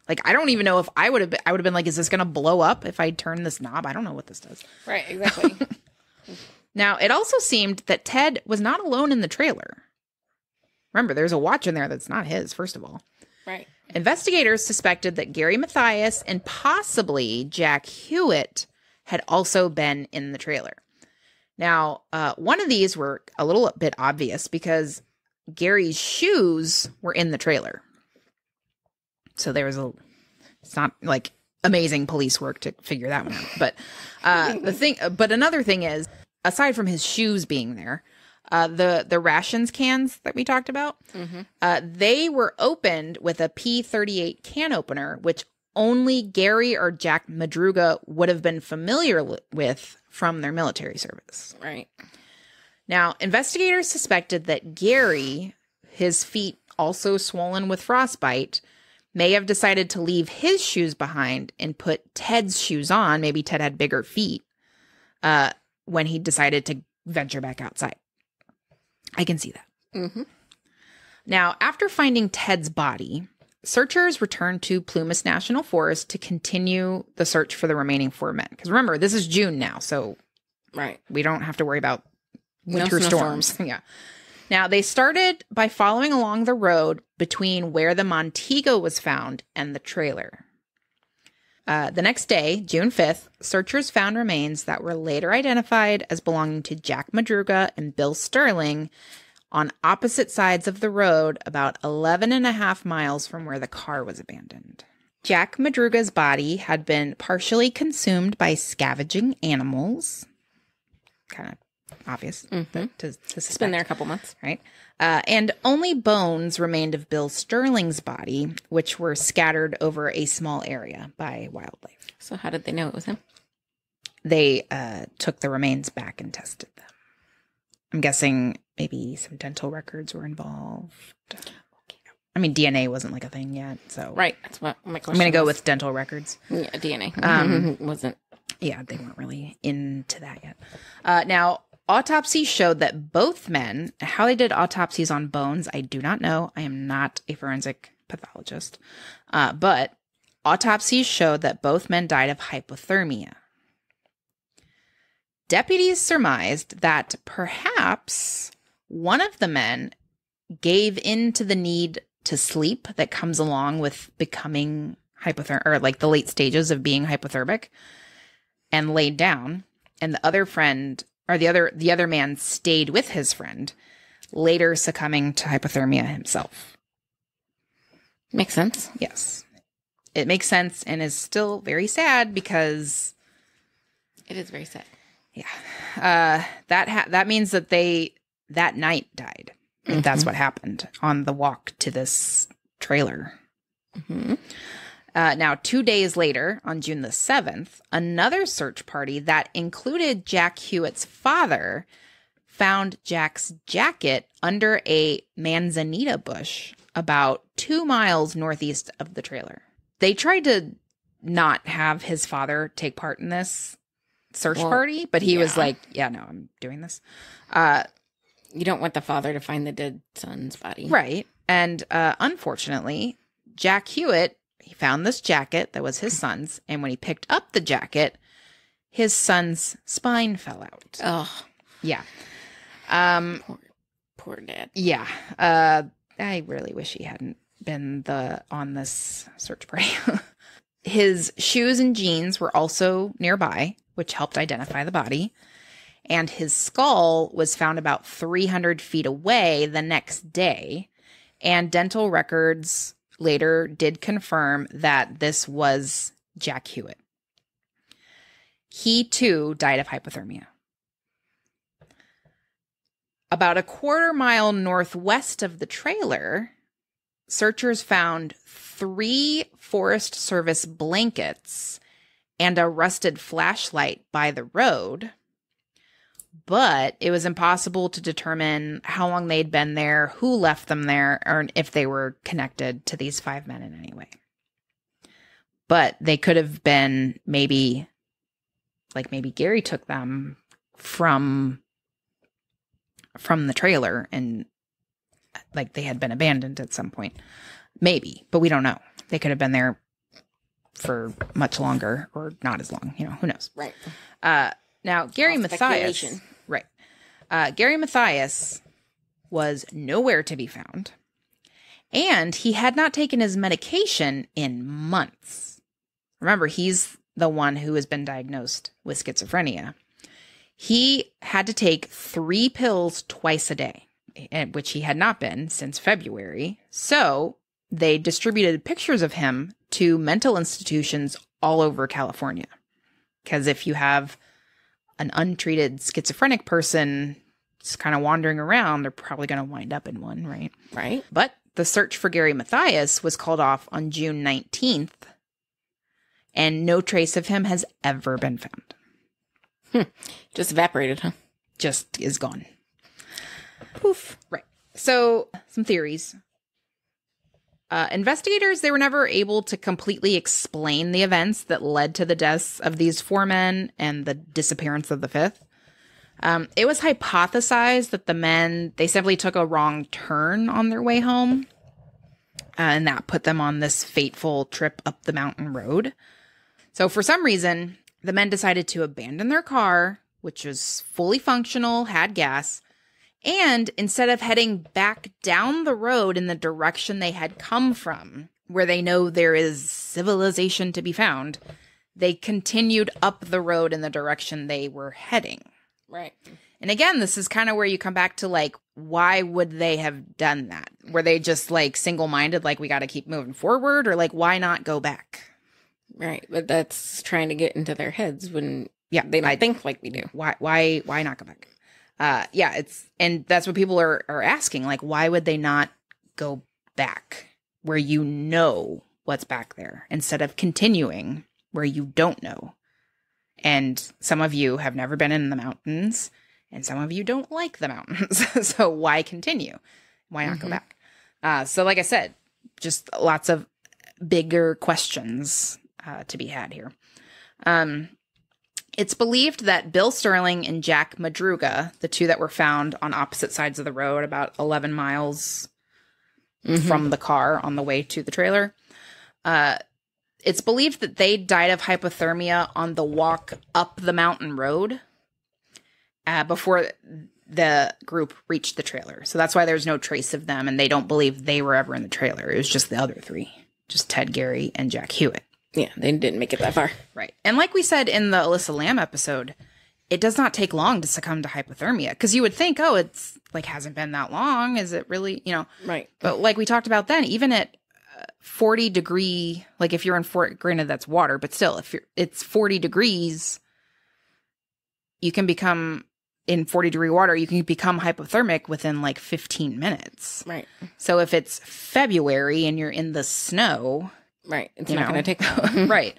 Like I don't even know if I would have been, I would have been like, is this gonna blow up if I turn this knob? I don't know what this does. Right. Exactly. *laughs* Now it also seemed that Ted was not alone in the trailer. Remember, there's a watch in there that's not his, first of all. right. Investigators suspected that Gary Mathias and possibly Jack Huett had also been in the trailer. Now, uh, one of these were a little bit obvious because Gary's shoes were in the trailer. So there was a, it's not like amazing police work to figure that one out. But uh, the *laughs* thing, but another thing is, aside from his shoes being there, uh, the the rations cans that we talked about, Mm-hmm. uh, they were opened with a P38 can opener, which only Gary or Jack Madruga would have been familiar with from their military service. Right. Now, investigators suspected that Gary, his feet also swollen with frostbite, may have decided to leave his shoes behind and put Ted's shoes on. Maybe Ted had bigger feet uh, when he decided to venture back outside. I can see that. Mm-hmm. Now, after finding Ted's body, searchers returned to Plumas National Forest to continue the search for the remaining four men. Because remember, this is June now, so Right. we don't have to worry about No winter snowstorms. storms. *laughs* yeah. Now, they started by following along the road between where the Montego was found and the trailer. Uh, the next day, June 5th, searchers found remains that were later identified as belonging to Jack Madruga and Bill Sterling on opposite sides of the road, about 11 and a half miles from where the car was abandoned. Jack Madruga's body had been partially consumed by scavenging animals. Kind of obvious Mhm. to, to It's been there a couple months. right? Uh, and only bones remained of Bill Sterling's body, which were scattered over a small area by wildlife. So how did they know it was him? They uh, took the remains back and tested them. I'm guessing maybe some dental records were involved. I mean, DNA wasn't like a thing yet, so Right. That's what my I'm going to go with dental records. yeah, DNA. Um, *laughs* wasn't. yeah, they weren't really into that yet. Uh, now, autopsies showed that both men, how they did autopsies on bones, I do not know. I am not a forensic pathologist. Uh, but autopsies showed that both men died of hypothermia. Deputies surmised that perhaps one of the men gave in to the need to sleep that comes along with becoming hypothermic or like the late stages of being hypothermic and laid down and the other friend or the other the other man stayed with his friend later succumbing to hypothermia himself Makes sense. yes it makes sense and is still very sad because It is very sad. uh that ha- that means that they that night died if that's what happened on the walk to this trailer hmm Uh, now, two days later, on June the 7th, another search party that included Jack Huett's father found Jack's jacket under a manzanita bush about two miles northeast of the trailer. They tried to not have his father take part in this search Well, party, but he was like, yeah, no, I'm doing this. Uh, You don't want the father to find the dead son's body. Right. And uh, unfortunately, Jack Huett, he found this jacket that was his son's. And when he picked up the jacket, his son's spine fell out. Oh, Yeah. Um, poor, poor dad. yeah. Uh, I really wish he hadn't been the on this search party. *laughs* his shoes and jeans were also nearby, which helped identify the body. And his skull was found about 300 feet away the next day. And dental records later did confirm that this was Jack Huett. He too died of hypothermia. About a quarter mile northwest of the trailer, searchers found three Forest Service blankets and a rusted flashlight by the road. But it was impossible to determine how long they'd been there, who left them there, or if they were connected to these five men in any way. But they could have been maybe, like maybe Gary took them from from the trailer and like they had been abandoned at some point. Maybe, but we don't know. They could have been there for much longer or not as long. You know, who knows? Right. Uh, now, Gary All Mathias, right? Uh, Gary Mathias was nowhere to be found, and he had not taken his medication in months. Remember, he's the one who has been diagnosed with schizophrenia. He had to take three pills twice a day, which he had not been since February. So they distributed pictures of him to mental institutions all over California. Because if you have an untreated schizophrenic person just kind of wandering around, they're probably going to wind up in one, right? Right. But the search for Gary Mathias was called off on June 19th, and no trace of him has ever been found. Hmm. Just evaporated, huh? Just is gone. Poof. Right. So, some theories. Uh, investigators, they were never able to completely explain the events that led to the deaths of these four men and the disappearance of the fifth. Um, it was hypothesized that the men, they simply took a wrong turn on their way home. uh, and that put them on this fateful trip up the mountain road. So, for some reason, the men decided to abandon their car, which was fully functional, had gas, and instead of heading back down the road in the direction they had come from, where they know there is civilization to be found, they continued up the road in the direction they were heading. Right. And again, this is kind of where you come back to like, why would they have done that? Were they just like single minded, like, we got to keep moving forward, or like, why not go back? Right. But that's trying to get into their heads when Yeah, they don't I- think like we do. why why why not go back uh yeah it's and that's what people are are asking like why would they not go back where you know what's back there instead of continuing where you don't know? And some of you have never been in the mountains and some of you don't like the mountains. *laughs* So why continue? Why not go Mhm. back? Uh so like i said just lots of bigger questions uh, to be had here. Um it's believed that Bill Sterling and Jack Madruga, the two that were found on opposite sides of the road, about 11 miles Mhm. from the car on the way to the trailer, uh, it's believed that they died of hypothermia on the walk up the mountain road uh, before the group reached the trailer. So that's why there's no trace of them, and they don't believe they were ever in the trailer. It was just the other three, just Ted, Gary, and Jack Huett. Yeah, they didn't make it that far. Right. And like we said in the Elisa Lam episode, it does not take long to succumb to hypothermia because you would think, oh, it's like hasn't been that long. Is it really, you know? Right. But like we talked about then, even at uh, 40 degree, like if you're in Fort, granted that's water, but still, if you're, it's 40 degrees, you can become in 40 degree water, you can become hypothermic within like 15 minutes. Right. So if it's February and you're in the snow, Right. It's not going to take long. right.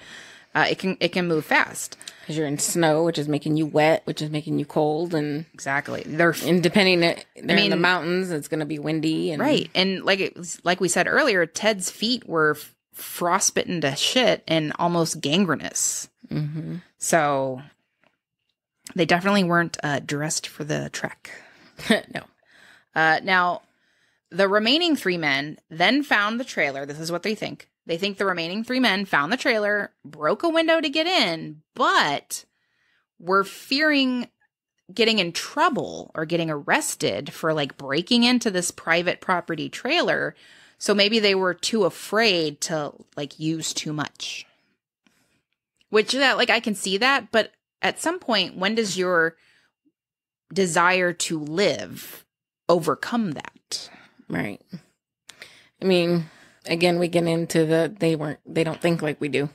Uh, it can, it can move fast. Because you're in snow, which is making you wet, which is making you cold. And, Exactly. They're and depending, they're in the mountains, it's going to be windy. And right. And like it was, like we said earlier, Ted's feet were frostbitten to shit and almost gangrenous. hmm So they definitely weren't uh, dressed for the trek. *laughs* no. Uh, now, the remaining three men then found the trailer. This is what they think. They think the remaining three men found the trailer, broke a window to get in, but were fearing getting in trouble or getting arrested for like breaking into this private property trailer. So maybe they were too afraid to like use too much. Which that like I can see that, but at some point when does your desire to live overcome that? Right. I mean, again, we get into the they weren't they don't think like we do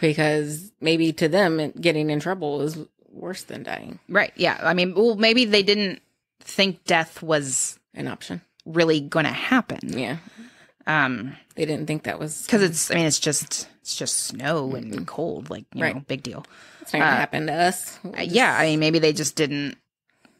because maybe to them getting in trouble is worse than dying. Right. Yeah. I mean, well, maybe they didn't think death was An option. really going to happen. Yeah. Um, They didn't think that was because it's I mean it's just it's just snow and cold, like you know, Right. big deal. it's not gonna uh, happen to us. Uh, yeah, I mean maybe they just didn't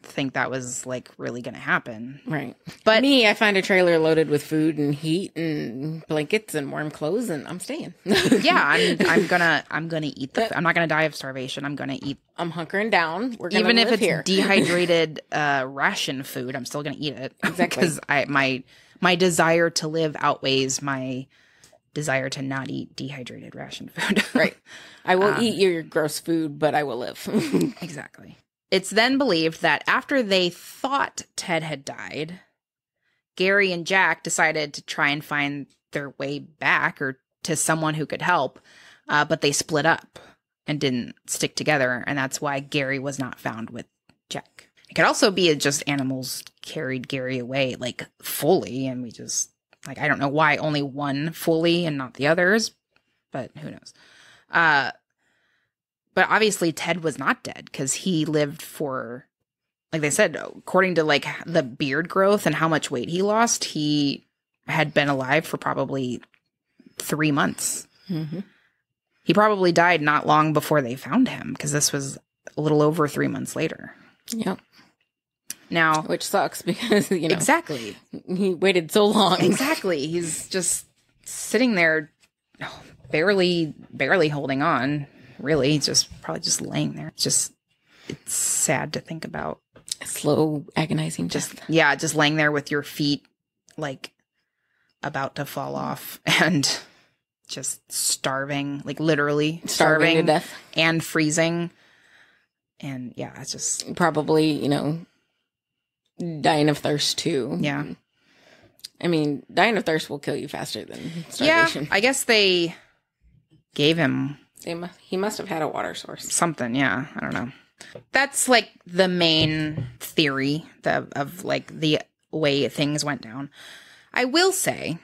think that was like really going to happen. right. But Me, I find a trailer loaded with food and heat and blankets and warm clothes, and I'm staying. *laughs* yeah, I'm I'm gonna I'm gonna eat the. I'm not gonna die of starvation. I'm gonna eat I'm hunkering down. We're gonna even if it's here. dehydrated *laughs* uh, ration food. I'm still gonna eat it *laughs* Exactly. because I my my desire to live outweighs my desire to not eat dehydrated ration food. right. I will Um, eat your gross food, but I will live. Exactly. It's then believed that after they thought Ted had died, Gary and Jack decided to try and find their way back or to someone who could help, uh, but they split up and didn't stick together, and that's why Gary was not found with Jack. It could also be just animals carried Gary away, like fully, and we just like I don't know why only one fully and not the others, but who knows. Uh, but obviously Ted was not dead because he lived for, like they said, according to like the beard growth and how much weight he lost, he had been alive for probably three months. Mhm. He probably died not long before they found him because this was a little over three months later. Yep. Now, Which sucks *laughs* because you know exactly, he waited so long. exactly. *laughs* He's just sitting there, barely, barely holding on. Really, just probably just laying there. It's just, it's sad to think about. Slow, agonizing. Just Just yeah, just laying there with your feet like about to fall off *laughs* and just starving, like literally starving, to death. and freezing. And yeah, it's just Probably, you know, dying of thirst too. yeah. I mean, dying of thirst will kill you faster than starvation. Yeah, starvation. I guess they gave him They mu- he must have had a water source. something. Yeah, I don't know. That's like the main theory the, of like the way things went down. I will say,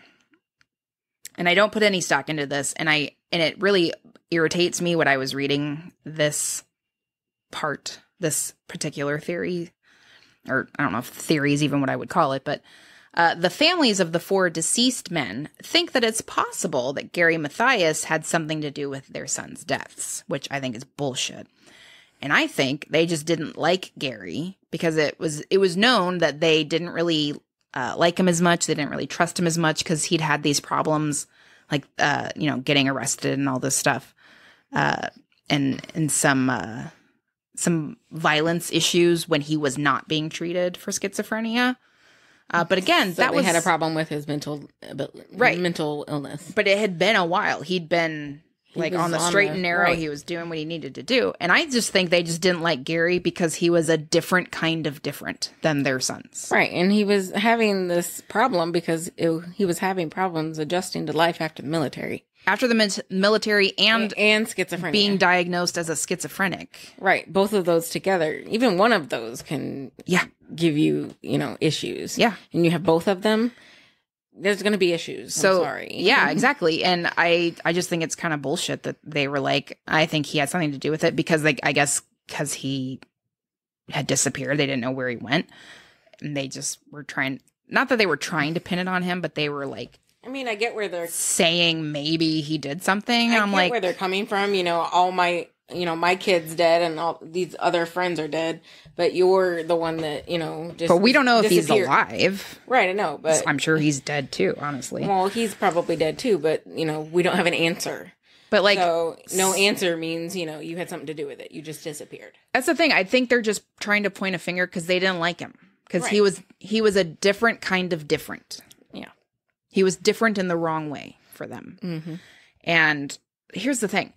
and I don't put any stock into this, and I and it really irritates me what I was reading this part, this particular theory, or I don't know if theory is even what I would call it, but uh, the families of the four deceased men think that it's possible that Gary Mathias had something to do with their sons' deaths, which I think is bullshit. And I think they just didn't like Gary because it was it was known that they didn't really uh, like him as much. They didn't really trust him as much because he'd had these problems, like uh, you know, getting arrested and all this stuff, uh, and and some uh, some violence issues when he was not being treated for schizophrenia. Uh, but again, So that was had a problem with his mental Right. mental illness. but it had been a while. He'd been He like on the on straight the- and narrow. right. He was doing what he needed to do. And I just think they just didn't like Gary because he was a different kind of different than their sons. Right, and he was having this problem because it, he was having problems adjusting to life after the military After the military and and schizophrenia. being diagnosed as a schizophrenic. right, both of those together, even one of those can Yeah. give you, you know, issues. Yeah. and you have both of them. There's going to be issues. So I'm sorry. yeah, *laughs* exactly. And I I just think it's kind of bullshit that they were like I think he had something to do with it because like I guess cuz he had disappeared, they didn't know where he went. And they just were trying not that they were trying to pin it on him, but they were like I mean, I get where they're saying maybe he did something. I I'm get like, where they're coming from. You know, all my, you know, my kid's dead and all these other friends are dead, but you're the one that, you know, just. but we don't know if he's alive. Right, I know, but I'm sure he's dead too, honestly. well, he's probably dead too. But you know, we don't have an answer. But like, so no answer means you know you had something to do with it. You just disappeared. that's the thing. I think they're just trying to point a finger because they didn't like him because he was he was a different kind of different. He was different in the wrong way for them. Mm-hmm. And here's the thing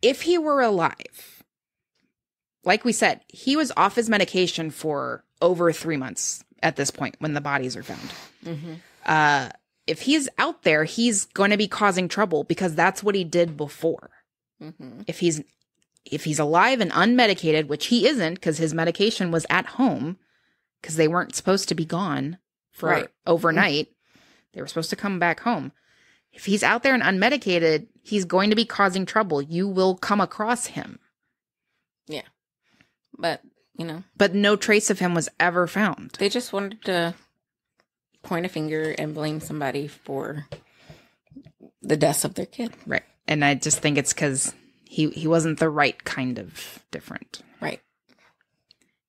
if he were alive, like we said, he was off his medication for over three months at this point when the bodies are found. Mm-hmm. Uh, if he's out there, he's going to be causing trouble because that's what he did before. Mm-hmm. If he's if he's alive and unmedicated, which he isn't because his medication was at home because they weren't supposed to be gone for Right. overnight. They were supposed to come back home. If he's out there and unmedicated, he's going to be causing trouble. You will come across him. Yeah. But you know, But no trace of him was ever found. they just wanted to point a finger and blame somebody for the deaths of their kid. Right. And I just think it's because he he wasn't the right kind of different. Right.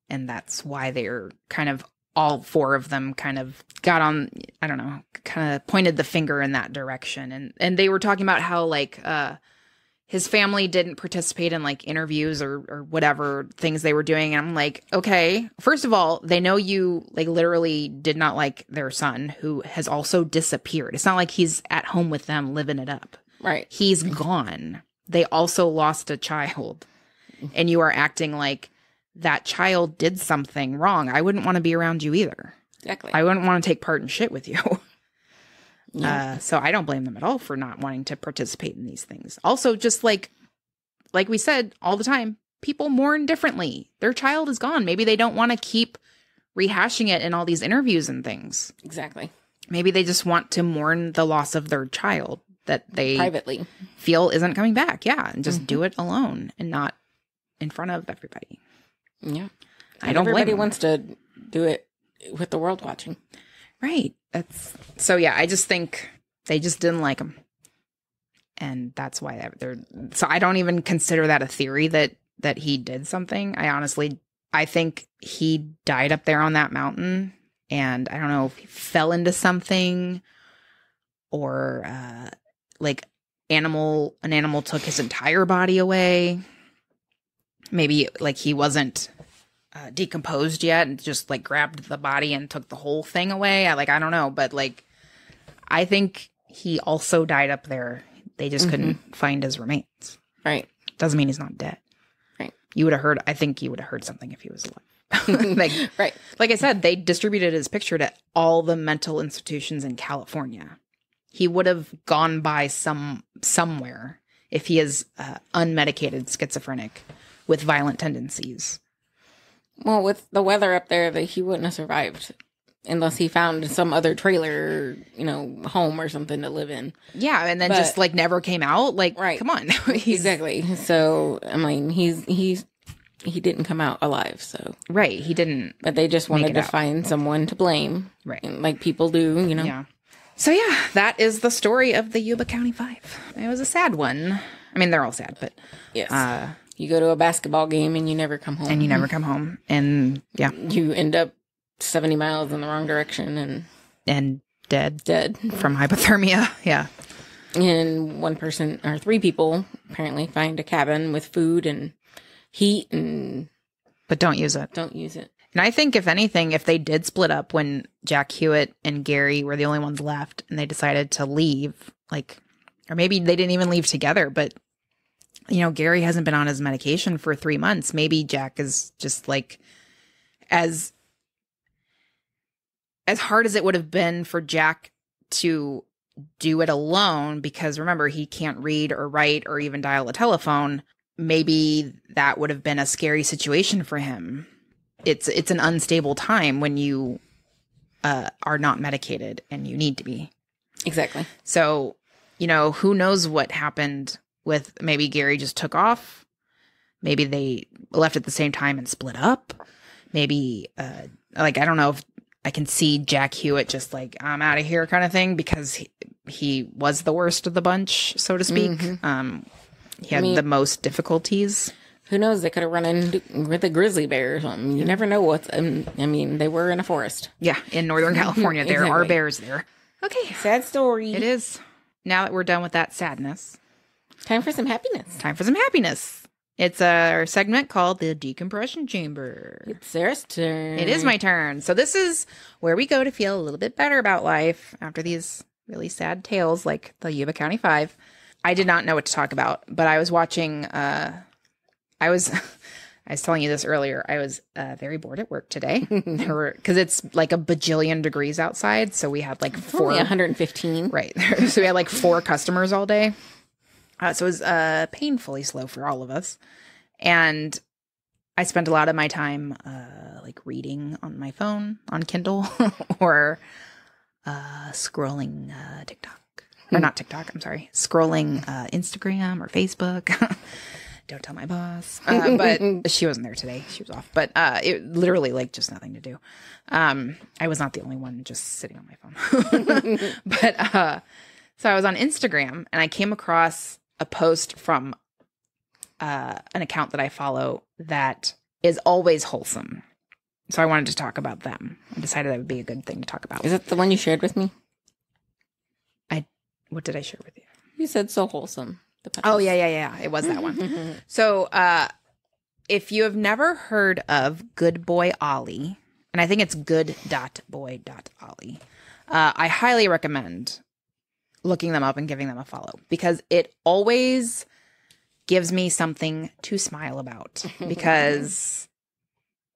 And that's why they're kind of all four of them kind of got on I don't know, kind of pointed the finger in that direction. And and they were talking about how like uh his family didn't participate in like interviews or or whatever things they were doing. And I'm like, okay, first of all, they know you like literally did not like their son who has also disappeared. It's not like he's at home with them living it up. Right. He's gone. They also lost a child. And you are acting like that child did something wrong. I wouldn't want to be around you either. Exactly. I wouldn't want to take part in shit with you. *laughs* Yeah. Uh, so I don't blame them at all for not wanting to participate in these things. Also, just like like we said all the time, people mourn differently. Their child is gone. Maybe they don't want to keep rehashing it in all these interviews and things. exactly. Maybe they just want to mourn the loss of their child that they Privately. feel isn't coming back. Yeah, and just do it alone and not in front of everybody. Yeah. I don't blame Everybody them. wants to do it with the world watching. Right. That's so. Yeah, I just think they just didn't like him, and that's why they're. So I don't even consider that a theory that that he did something. I honestly, I think he died up there on that mountain, and I don't know if he fell into something, or uh like animal an animal took his entire body away. Maybe like he wasn't uh, decomposed yet and just like grabbed the body and took the whole thing away. I like I don't know, but like I think he also died up there. They just couldn't find his remains. Right. Doesn't mean he's not dead. Right. You would have heard I think you would have heard something if he was alive. *laughs* like Right. like I said, they distributed his picture to all the mental institutions in California. He would have gone by some somewhere if he is uh, unmedicated schizophrenic with violent tendencies. Well, with the weather up there, that he wouldn't have survived unless he found some other trailer, you know, home or something to live in. Yeah, and then But- just like never came out. Like, Right. come on, *laughs* he's exactly. So, I mean, he's he's he didn't come out alive. So, right. He didn't. but they just wanted to out. find someone to blame, Right. like people do, you know. Yeah. So yeah, that is the story of the Yuba County Five. It was a sad one. I mean, they're all sad, but Yes. uh, you go to a basketball game and you never come home, and you never come home, and yeah, you end up seventy miles in the wrong direction and and dead dead. from hypothermia. *laughs* Yeah. And one person or three people apparently find a cabin with food and heat and But don't use it. don't use it. And I think, if anything, if they did split up when Jack Huett and Gary were the only ones left and they decided to leave, like, or maybe they didn't even leave together, but, you know, Gary hasn't been on his medication for three months. Maybe Jack is just like, as, as hard as it would have been for Jack to do it alone, because remember, he can't read or write or even dial a telephone. Maybe that would have been a scary situation for him it's it's an unstable time when you uh, are not medicated and you need to be. Exactly. So, you know, who knows what happened with maybe Gary just took off. Maybe they left at the same time and split up. Maybe uh like I don't know if I can see Jack Huett just like I'm out of here kind of thing because he, he was the worst of the bunch, so to speak. Um he had mean- the most difficulties. Who knows? They could have run into with a grizzly bear or something. You never know what's. Um, I mean, they were in a forest. Yeah, in Northern *laughs* California there are bears there. Okay, Sad story. It is. Now that we're done with that sadness, Time for some happiness. time for some happiness. It's our segment called the decompression chamber. It's Sarah's turn. It is my turn. So this is where we go to feel a little bit better about life after these really sad tales like the Yuba County 5. I did not know what to talk about, but I was watching uh I was *laughs* I was telling you this earlier. I was uh, very bored at work today *laughs* because it's like a bajillion degrees outside. So we had like four Only 115. Right. *laughs* so we had like four customers all day. Uh, so it was uh, painfully slow for all of us. And I spent a lot of my time uh, like reading on my phone on Kindle *laughs* or uh, scrolling uh, TikTok. Or not TikTok, I'm sorry. Scrolling uh, Instagram or Facebook. *laughs* don't tell my boss. Uh, but *laughs* she wasn't there today. She was off. But uh, it literally like just nothing to do. Um, I was not the only one just sitting on my phone. but uh, so I was on Instagram and I came across a post from uh, an account that I follow that is always wholesome. So I wanted to talk about them. I decided that would be a good thing to talk about. Is it the one you shared with me? I what did I share with you? You said so wholesome. The Oh yeah, yeah, yeah. It was that one. *laughs* So, uh, if you have never heard of Good Boy Ollie, and I think it's good.boy.ollie, uh, I highly recommend looking them up and giving them a follow because it always gives me something to smile about *laughs* because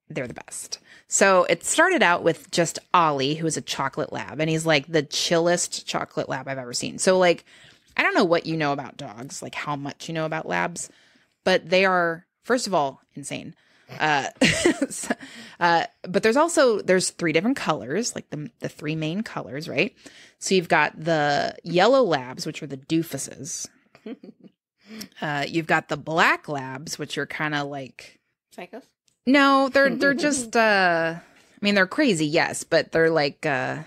they're the best. So it started out with just Ollie, who is a chocolate lab, and he's like the chillest chocolate lab I've ever seen. So, like, I don't know what you know about dogs, like how much you know about labs, but they are, first of all, insane. Uh, *laughs* uh, but there's also there's three different colors, like the the three main colors, right? So you've got the yellow labs, which are the doofuses. *laughs* Uh, you've got the black labs, which are kind of like Psychos? no, they're they're *laughs* just uh I mean they're crazy, yes, but they're like uh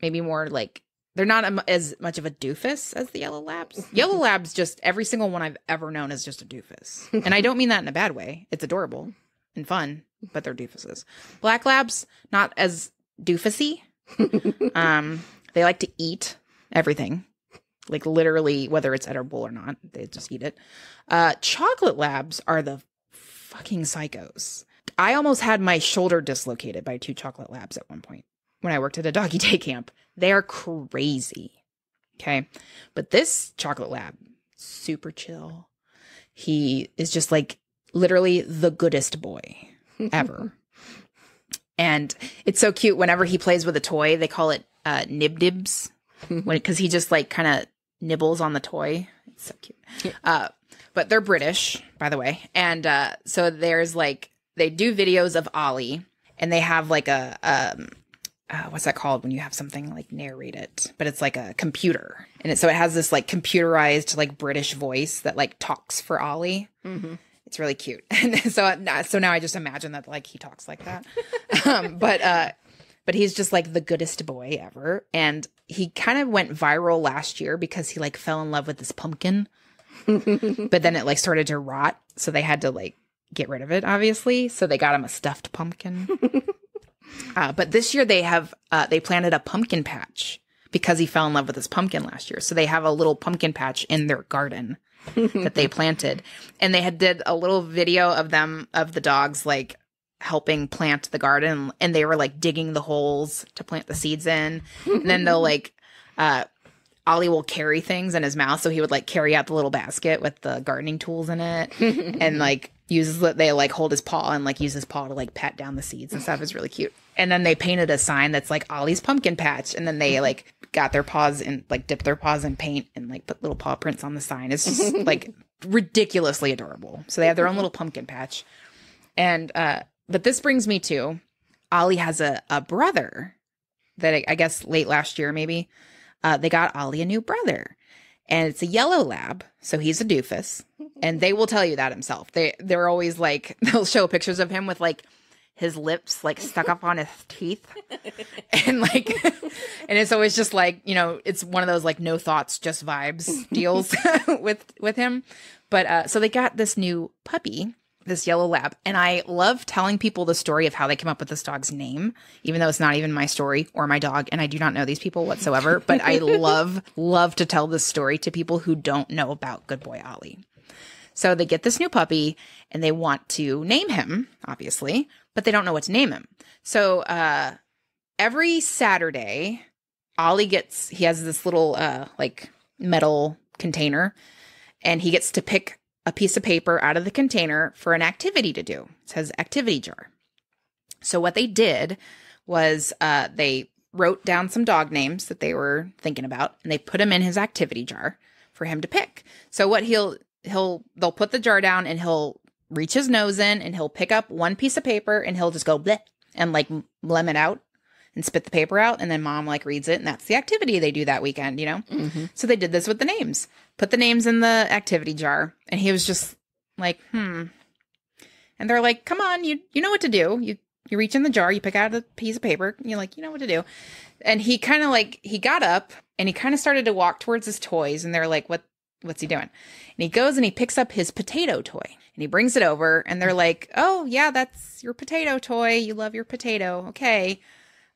maybe more like they're not as much of a doofus as the yellow labs. *laughs* Yellow labs just every single one I've ever known is just a doofus. And I don't mean that in a bad way. It's adorable and fun, but they're doofuses. Black labs not as doofusy. *laughs* um they like to eat everything. Like literally whether it's edible or not, they just eat it. Uh chocolate labs are the fucking psychos. I almost had my shoulder dislocated by two chocolate labs at one point when I worked at a doggy *laughs* day camp. They are crazy. Okay. But this chocolate lab, super chill. He is just like literally the goodest boy ever. *laughs* and it's so cute. Whenever he plays with a toy, they call it uh, nib dibs because he just like kind of nibbles on the toy. It's so cute. Uh, but they're British, by the way. And uh, so there's like they do videos of Ollie, and they have like a um, uh, what's that called when you have something like narrate it, but it's like a computer, and it, so it has this like computerized like British voice that like talks for Ollie. Mm-hmm. It's really cute, *laughs* and so uh, so now I just imagine that like he talks like that, *laughs* um, but uh, but he's just like the goodest boy ever, and he kind of went viral last year because he like fell in love with this pumpkin. *laughs* But then it like started to rot. So they had to like get rid of it obviously. So they got him a stuffed pumpkin uh, but this year they have uh, they planted a pumpkin patch because he fell in love with his pumpkin last year. So they have a little pumpkin patch in their garden *laughs* that they planted. And they had did a little video of them of the dogs like helping plant the garden. And they were like digging the holes to plant the seeds in. And then they'll like uh Ollie will carry things in his mouth, so he would like carry out the little basket with the gardening tools in it, *laughs* and like uses the, they like hold his paw and like use his paw to like pat down the seeds and stuff. is really cute. And then they painted a sign that's like Ollie's pumpkin patch, and then they like got their paws and like dipped their paws in paint and like put little paw prints on the sign. It's just *laughs* like ridiculously adorable. So they have their own little pumpkin patch, and uh, but this brings me to Ollie has a a brother that I, I guess late last year maybe uh, they got Ollie a new brother, and it's a yellow lab, so he's a doofus, and they will tell you that himself. They they're always like *laughs* they'll show pictures of him with like his lips like stuck up on his teeth, *laughs* and like, *laughs* and it's always just like you know it's one of those like no thoughts just vibes deals with with him. But uh, so they got this new puppy this yellow lab. And I love telling people the story of how they came up with this dog's name, even though it's not even my story or my dog. And I do not know these people whatsoever. *laughs* but I love, love to tell this story to people who don't know about Good Boy Ollie. So they get this new puppy and they want to name him, obviously, but they don't know what to name him. So uh, every Saturday, Ollie gets, he has this little uh, like metal container and he gets to pick a piece of paper out of the container for an activity to do. It says activity jar. So what they did was uh, they wrote down some dog names that they were thinking about, and they put them in his activity jar for him to pick. So what he'll he'll they'll put the jar down and he'll reach his nose in and he'll pick up one piece of paper and he'll just go bleh and like blem it out and spit the paper out and then mom like reads it and that's the activity they do that weekend you know Mm-hmm. so they did this with the names put the names in the activity jar, and he was just like, hmm. And they're like, come on, you you know what to do. You you reach in the jar, you pick out a piece of paper, you're like, you know what to do. And he kind of like he got up and he kind of started to walk towards his toys, and they're like, what what's he doing? And he goes and he picks up his potato toy and he brings it over, and they're like, oh yeah, that's your potato toy. You love your potato, okay.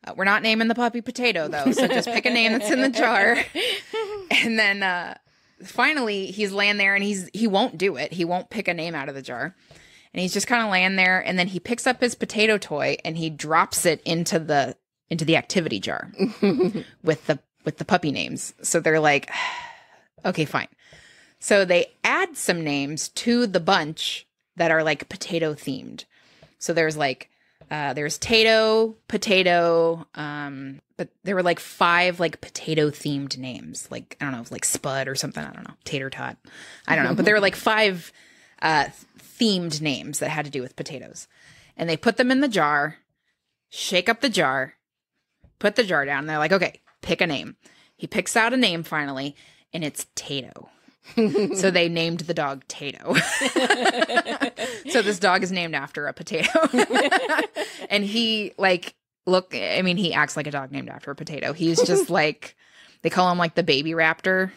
Uh, we're not naming the puppy potato though, so just pick a name that's in the jar. *laughs* And then uh finally he's laying there and he's he won't do it. He won't pick a name out of the jar. And he's just kind of laying there and then he picks up his potato toy and he drops it into the into the activity jar *laughs* with the with the puppy names. So they're like *sighs* okay, fine. So they add some names to the bunch that are like potato themed. So there's like uh, there's Tato, potato, um, but there were like five like potato themed names, like I don't know, like Spud or something. I don't know, Tater Tot. I don't know, but there were like five uh, themed names that had to do with potatoes, and they put them in the jar, shake up the jar, put the jar down. And they're like, okay, pick a name. He picks out a name finally, and it's Tato. *laughs* so they named the dog Tato. *laughs* so this dog is named after a potato. *laughs* and he like look I mean he acts like a dog named after a potato. He's just like they call him like the baby raptor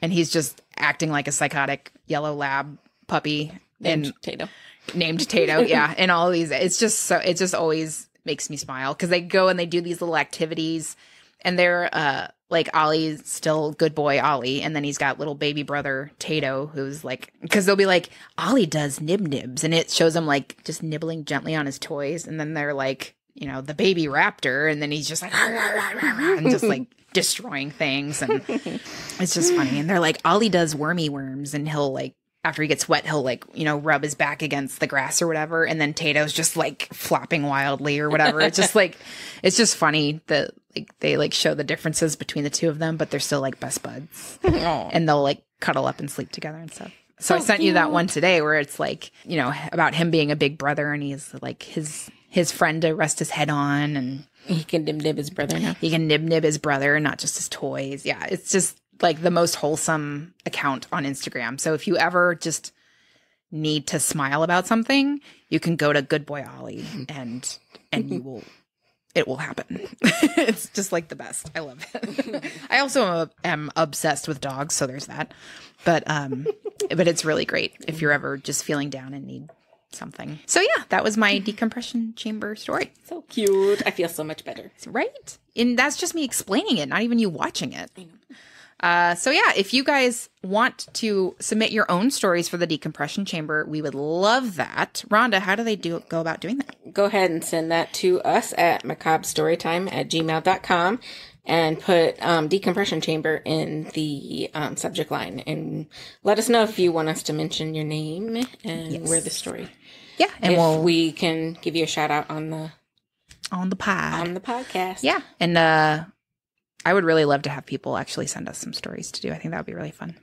and he's just acting like a psychotic yellow lab puppy named and potato. named Tato. Yeah, and all these. It's just so. It just always makes me smile because they go and they do these little activities, and they're uh like Ollie's still good boy Ollie, and then he's got little baby brother Tato who's like because they'll be like Ollie does nib nibs, and it shows him like just nibbling gently on his toys, and then they're like you know the baby raptor, and then he's just like *laughs* and just like *laughs* destroying things, and it's just funny. And they're like Ollie does wormy worms, and he'll like after he gets wet, he'll like, you know, rub his back against the grass or whatever. And then Tato's just like flopping wildly or whatever. It's just like, it's just funny that they like show the differences between the two of them, but they're still like best buds *laughs* and they'll like cuddle up and sleep together and stuff. So, I So sent you that one today where it's like, you know, about him being a big brother and he's like his, his friend to rest his head on and He can nib nib his brother now. he can nib nib his brother, not just his toys. Yeah, it's just like the most wholesome account on Instagram. So if you ever just need to smile about something, you can go to Good Boy Ollie and and you *laughs* will it will happen. *laughs* it's just like the best. I love it. *laughs* I also am, am obsessed with dogs, so there's that. But um *laughs* but it's really great if you're ever just feeling down and need something. So yeah, that was my decompression chamber story. So cute. I feel so much better. Right? And that's just me explaining it, not even you watching it. Uh, so yeah, if you guys want to submit your own stories for the decompression chamber, we would love that. Rhonda, how do they do go about doing that? Go ahead and send that to us at macabrestorytime at gmail.com and put um, decompression chamber in the um, subject line and let us know if you want us to mention your name and where the story. Yeah, and we'll we can give you a shout out on the on the pod. on the podcast. yeah, and uh, I would really love to have people actually send us some stories to do. I think that would be really fun.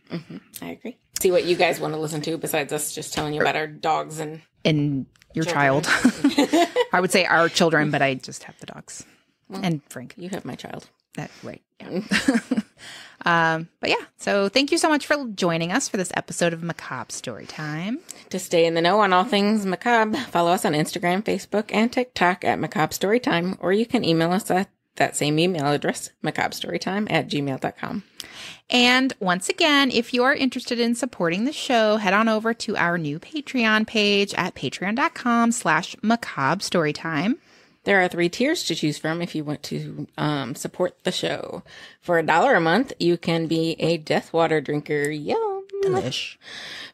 I agree. See what you guys want to listen to besides us just telling you about our dogs and And your Children. child, *laughs* I would say our children, but I just have the dogs and Frank. you have my child. That right. Yeah. *laughs* um, but yeah, so thank you so much for joining us for this episode of Macabre Story Time. To stay in the know on all things macabre, follow us on Instagram, Facebook, and TikTok at Macabre Storytime, or you can email us at that same email address, macabrestorytime at gmail.com. And once again, if you are interested in supporting the show, head on over to our new Patreon page at patreon.com slash macabre storytime. There are three tiers to choose from if you want to um, support the show. For a dollar a month, you can be a Death Water drinker. Yum. Delish.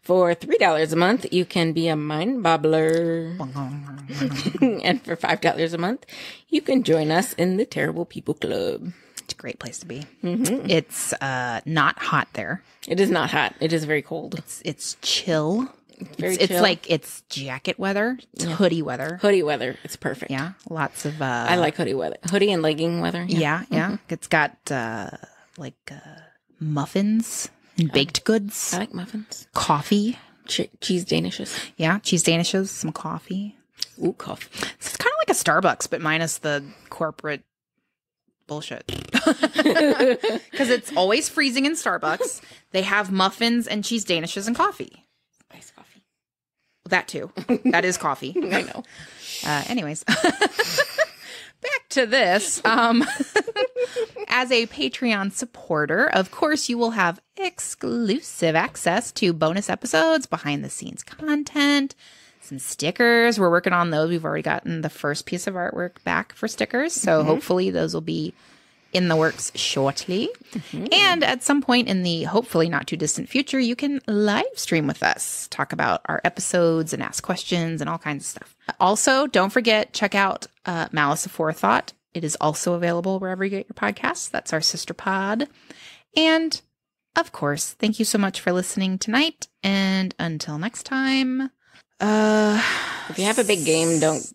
For three dollars a month, you can be a mind bobbler. *laughs* and for five dollars a month, you can join us in the Terrible People Club. It's a great place to be. It's uh, not hot there. It is not hot. It is very cold. It's, it's chill. Very it's, it's like it's jacket weather. It's hoodie weather. hoodie weather. It's perfect. Yeah, lots of. Uh, I like hoodie weather. Hoodie and legging weather. Yeah, yeah. It's got uh like uh muffins baked goods, I like muffins. coffee. Che- cheese danishes. Yeah, cheese danishes, some coffee. Ooh, coffee. So it's kind of like a Starbucks, but minus the corporate bullshit. *laughs* Because it's always freezing in Starbucks. They have muffins and cheese danishes and coffee. Iced coffee. That too. That is coffee. *laughs* I know. Uh, anyways, *laughs* back to this. Um, as a Patreon supporter, of course, you will have exclusive access to bonus episodes, behind the scenes content, some stickers. We're working on those. We've already gotten the first piece of artwork back for stickers. So hopefully, those will be in the works shortly. And at some point in the hopefully not too distant future, you can live stream with us, talk about our episodes and ask questions and all kinds of stuff. Also, don't forget, check out uh, Malice of Forethought. It is also available wherever you get your podcasts. That's our sister pod. And of course, thank you so much for listening tonight. And until next time, uh, If you have a big game, don't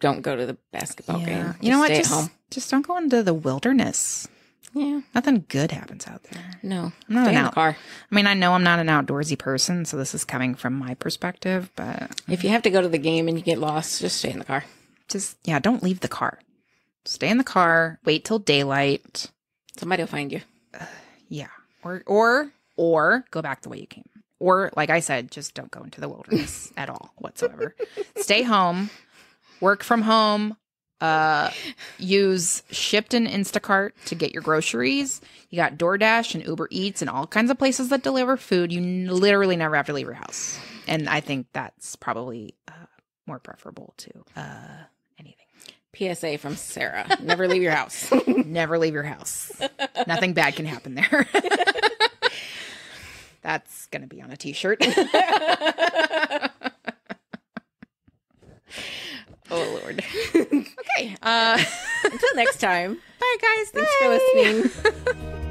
don't go to the basketball game. you know what? Stay Just, at home. just don't go into the wilderness. Yeah. Nothing good happens out there. No. I'm not Stay an in the out- car. I mean, I know I'm not an outdoorsy person, so this is coming from my perspective, but If you have to go to the game and you get lost, just stay in the car. just, yeah, don't leave the car. Stay in the car, wait till daylight. Somebody will find you. *sighs* Yeah. Or, or, or go back the way you came. Or, like I said, just don't go into the wilderness *laughs* at all whatsoever. Stay home, work from home, uh, use Shipt and Instacart to get your groceries. You got DoorDash and Uber Eats and all kinds of places that deliver food. You n- literally never have to leave your house. And I think that's probably uh, more preferable to uh. PSA from Sarah. Never leave your house. *laughs* Never leave your house. Nothing bad can happen there. *laughs* That's going to be on a t shirt. *laughs* oh Lord. okay. Uh, Until next time. bye, guys. Thanks for listening.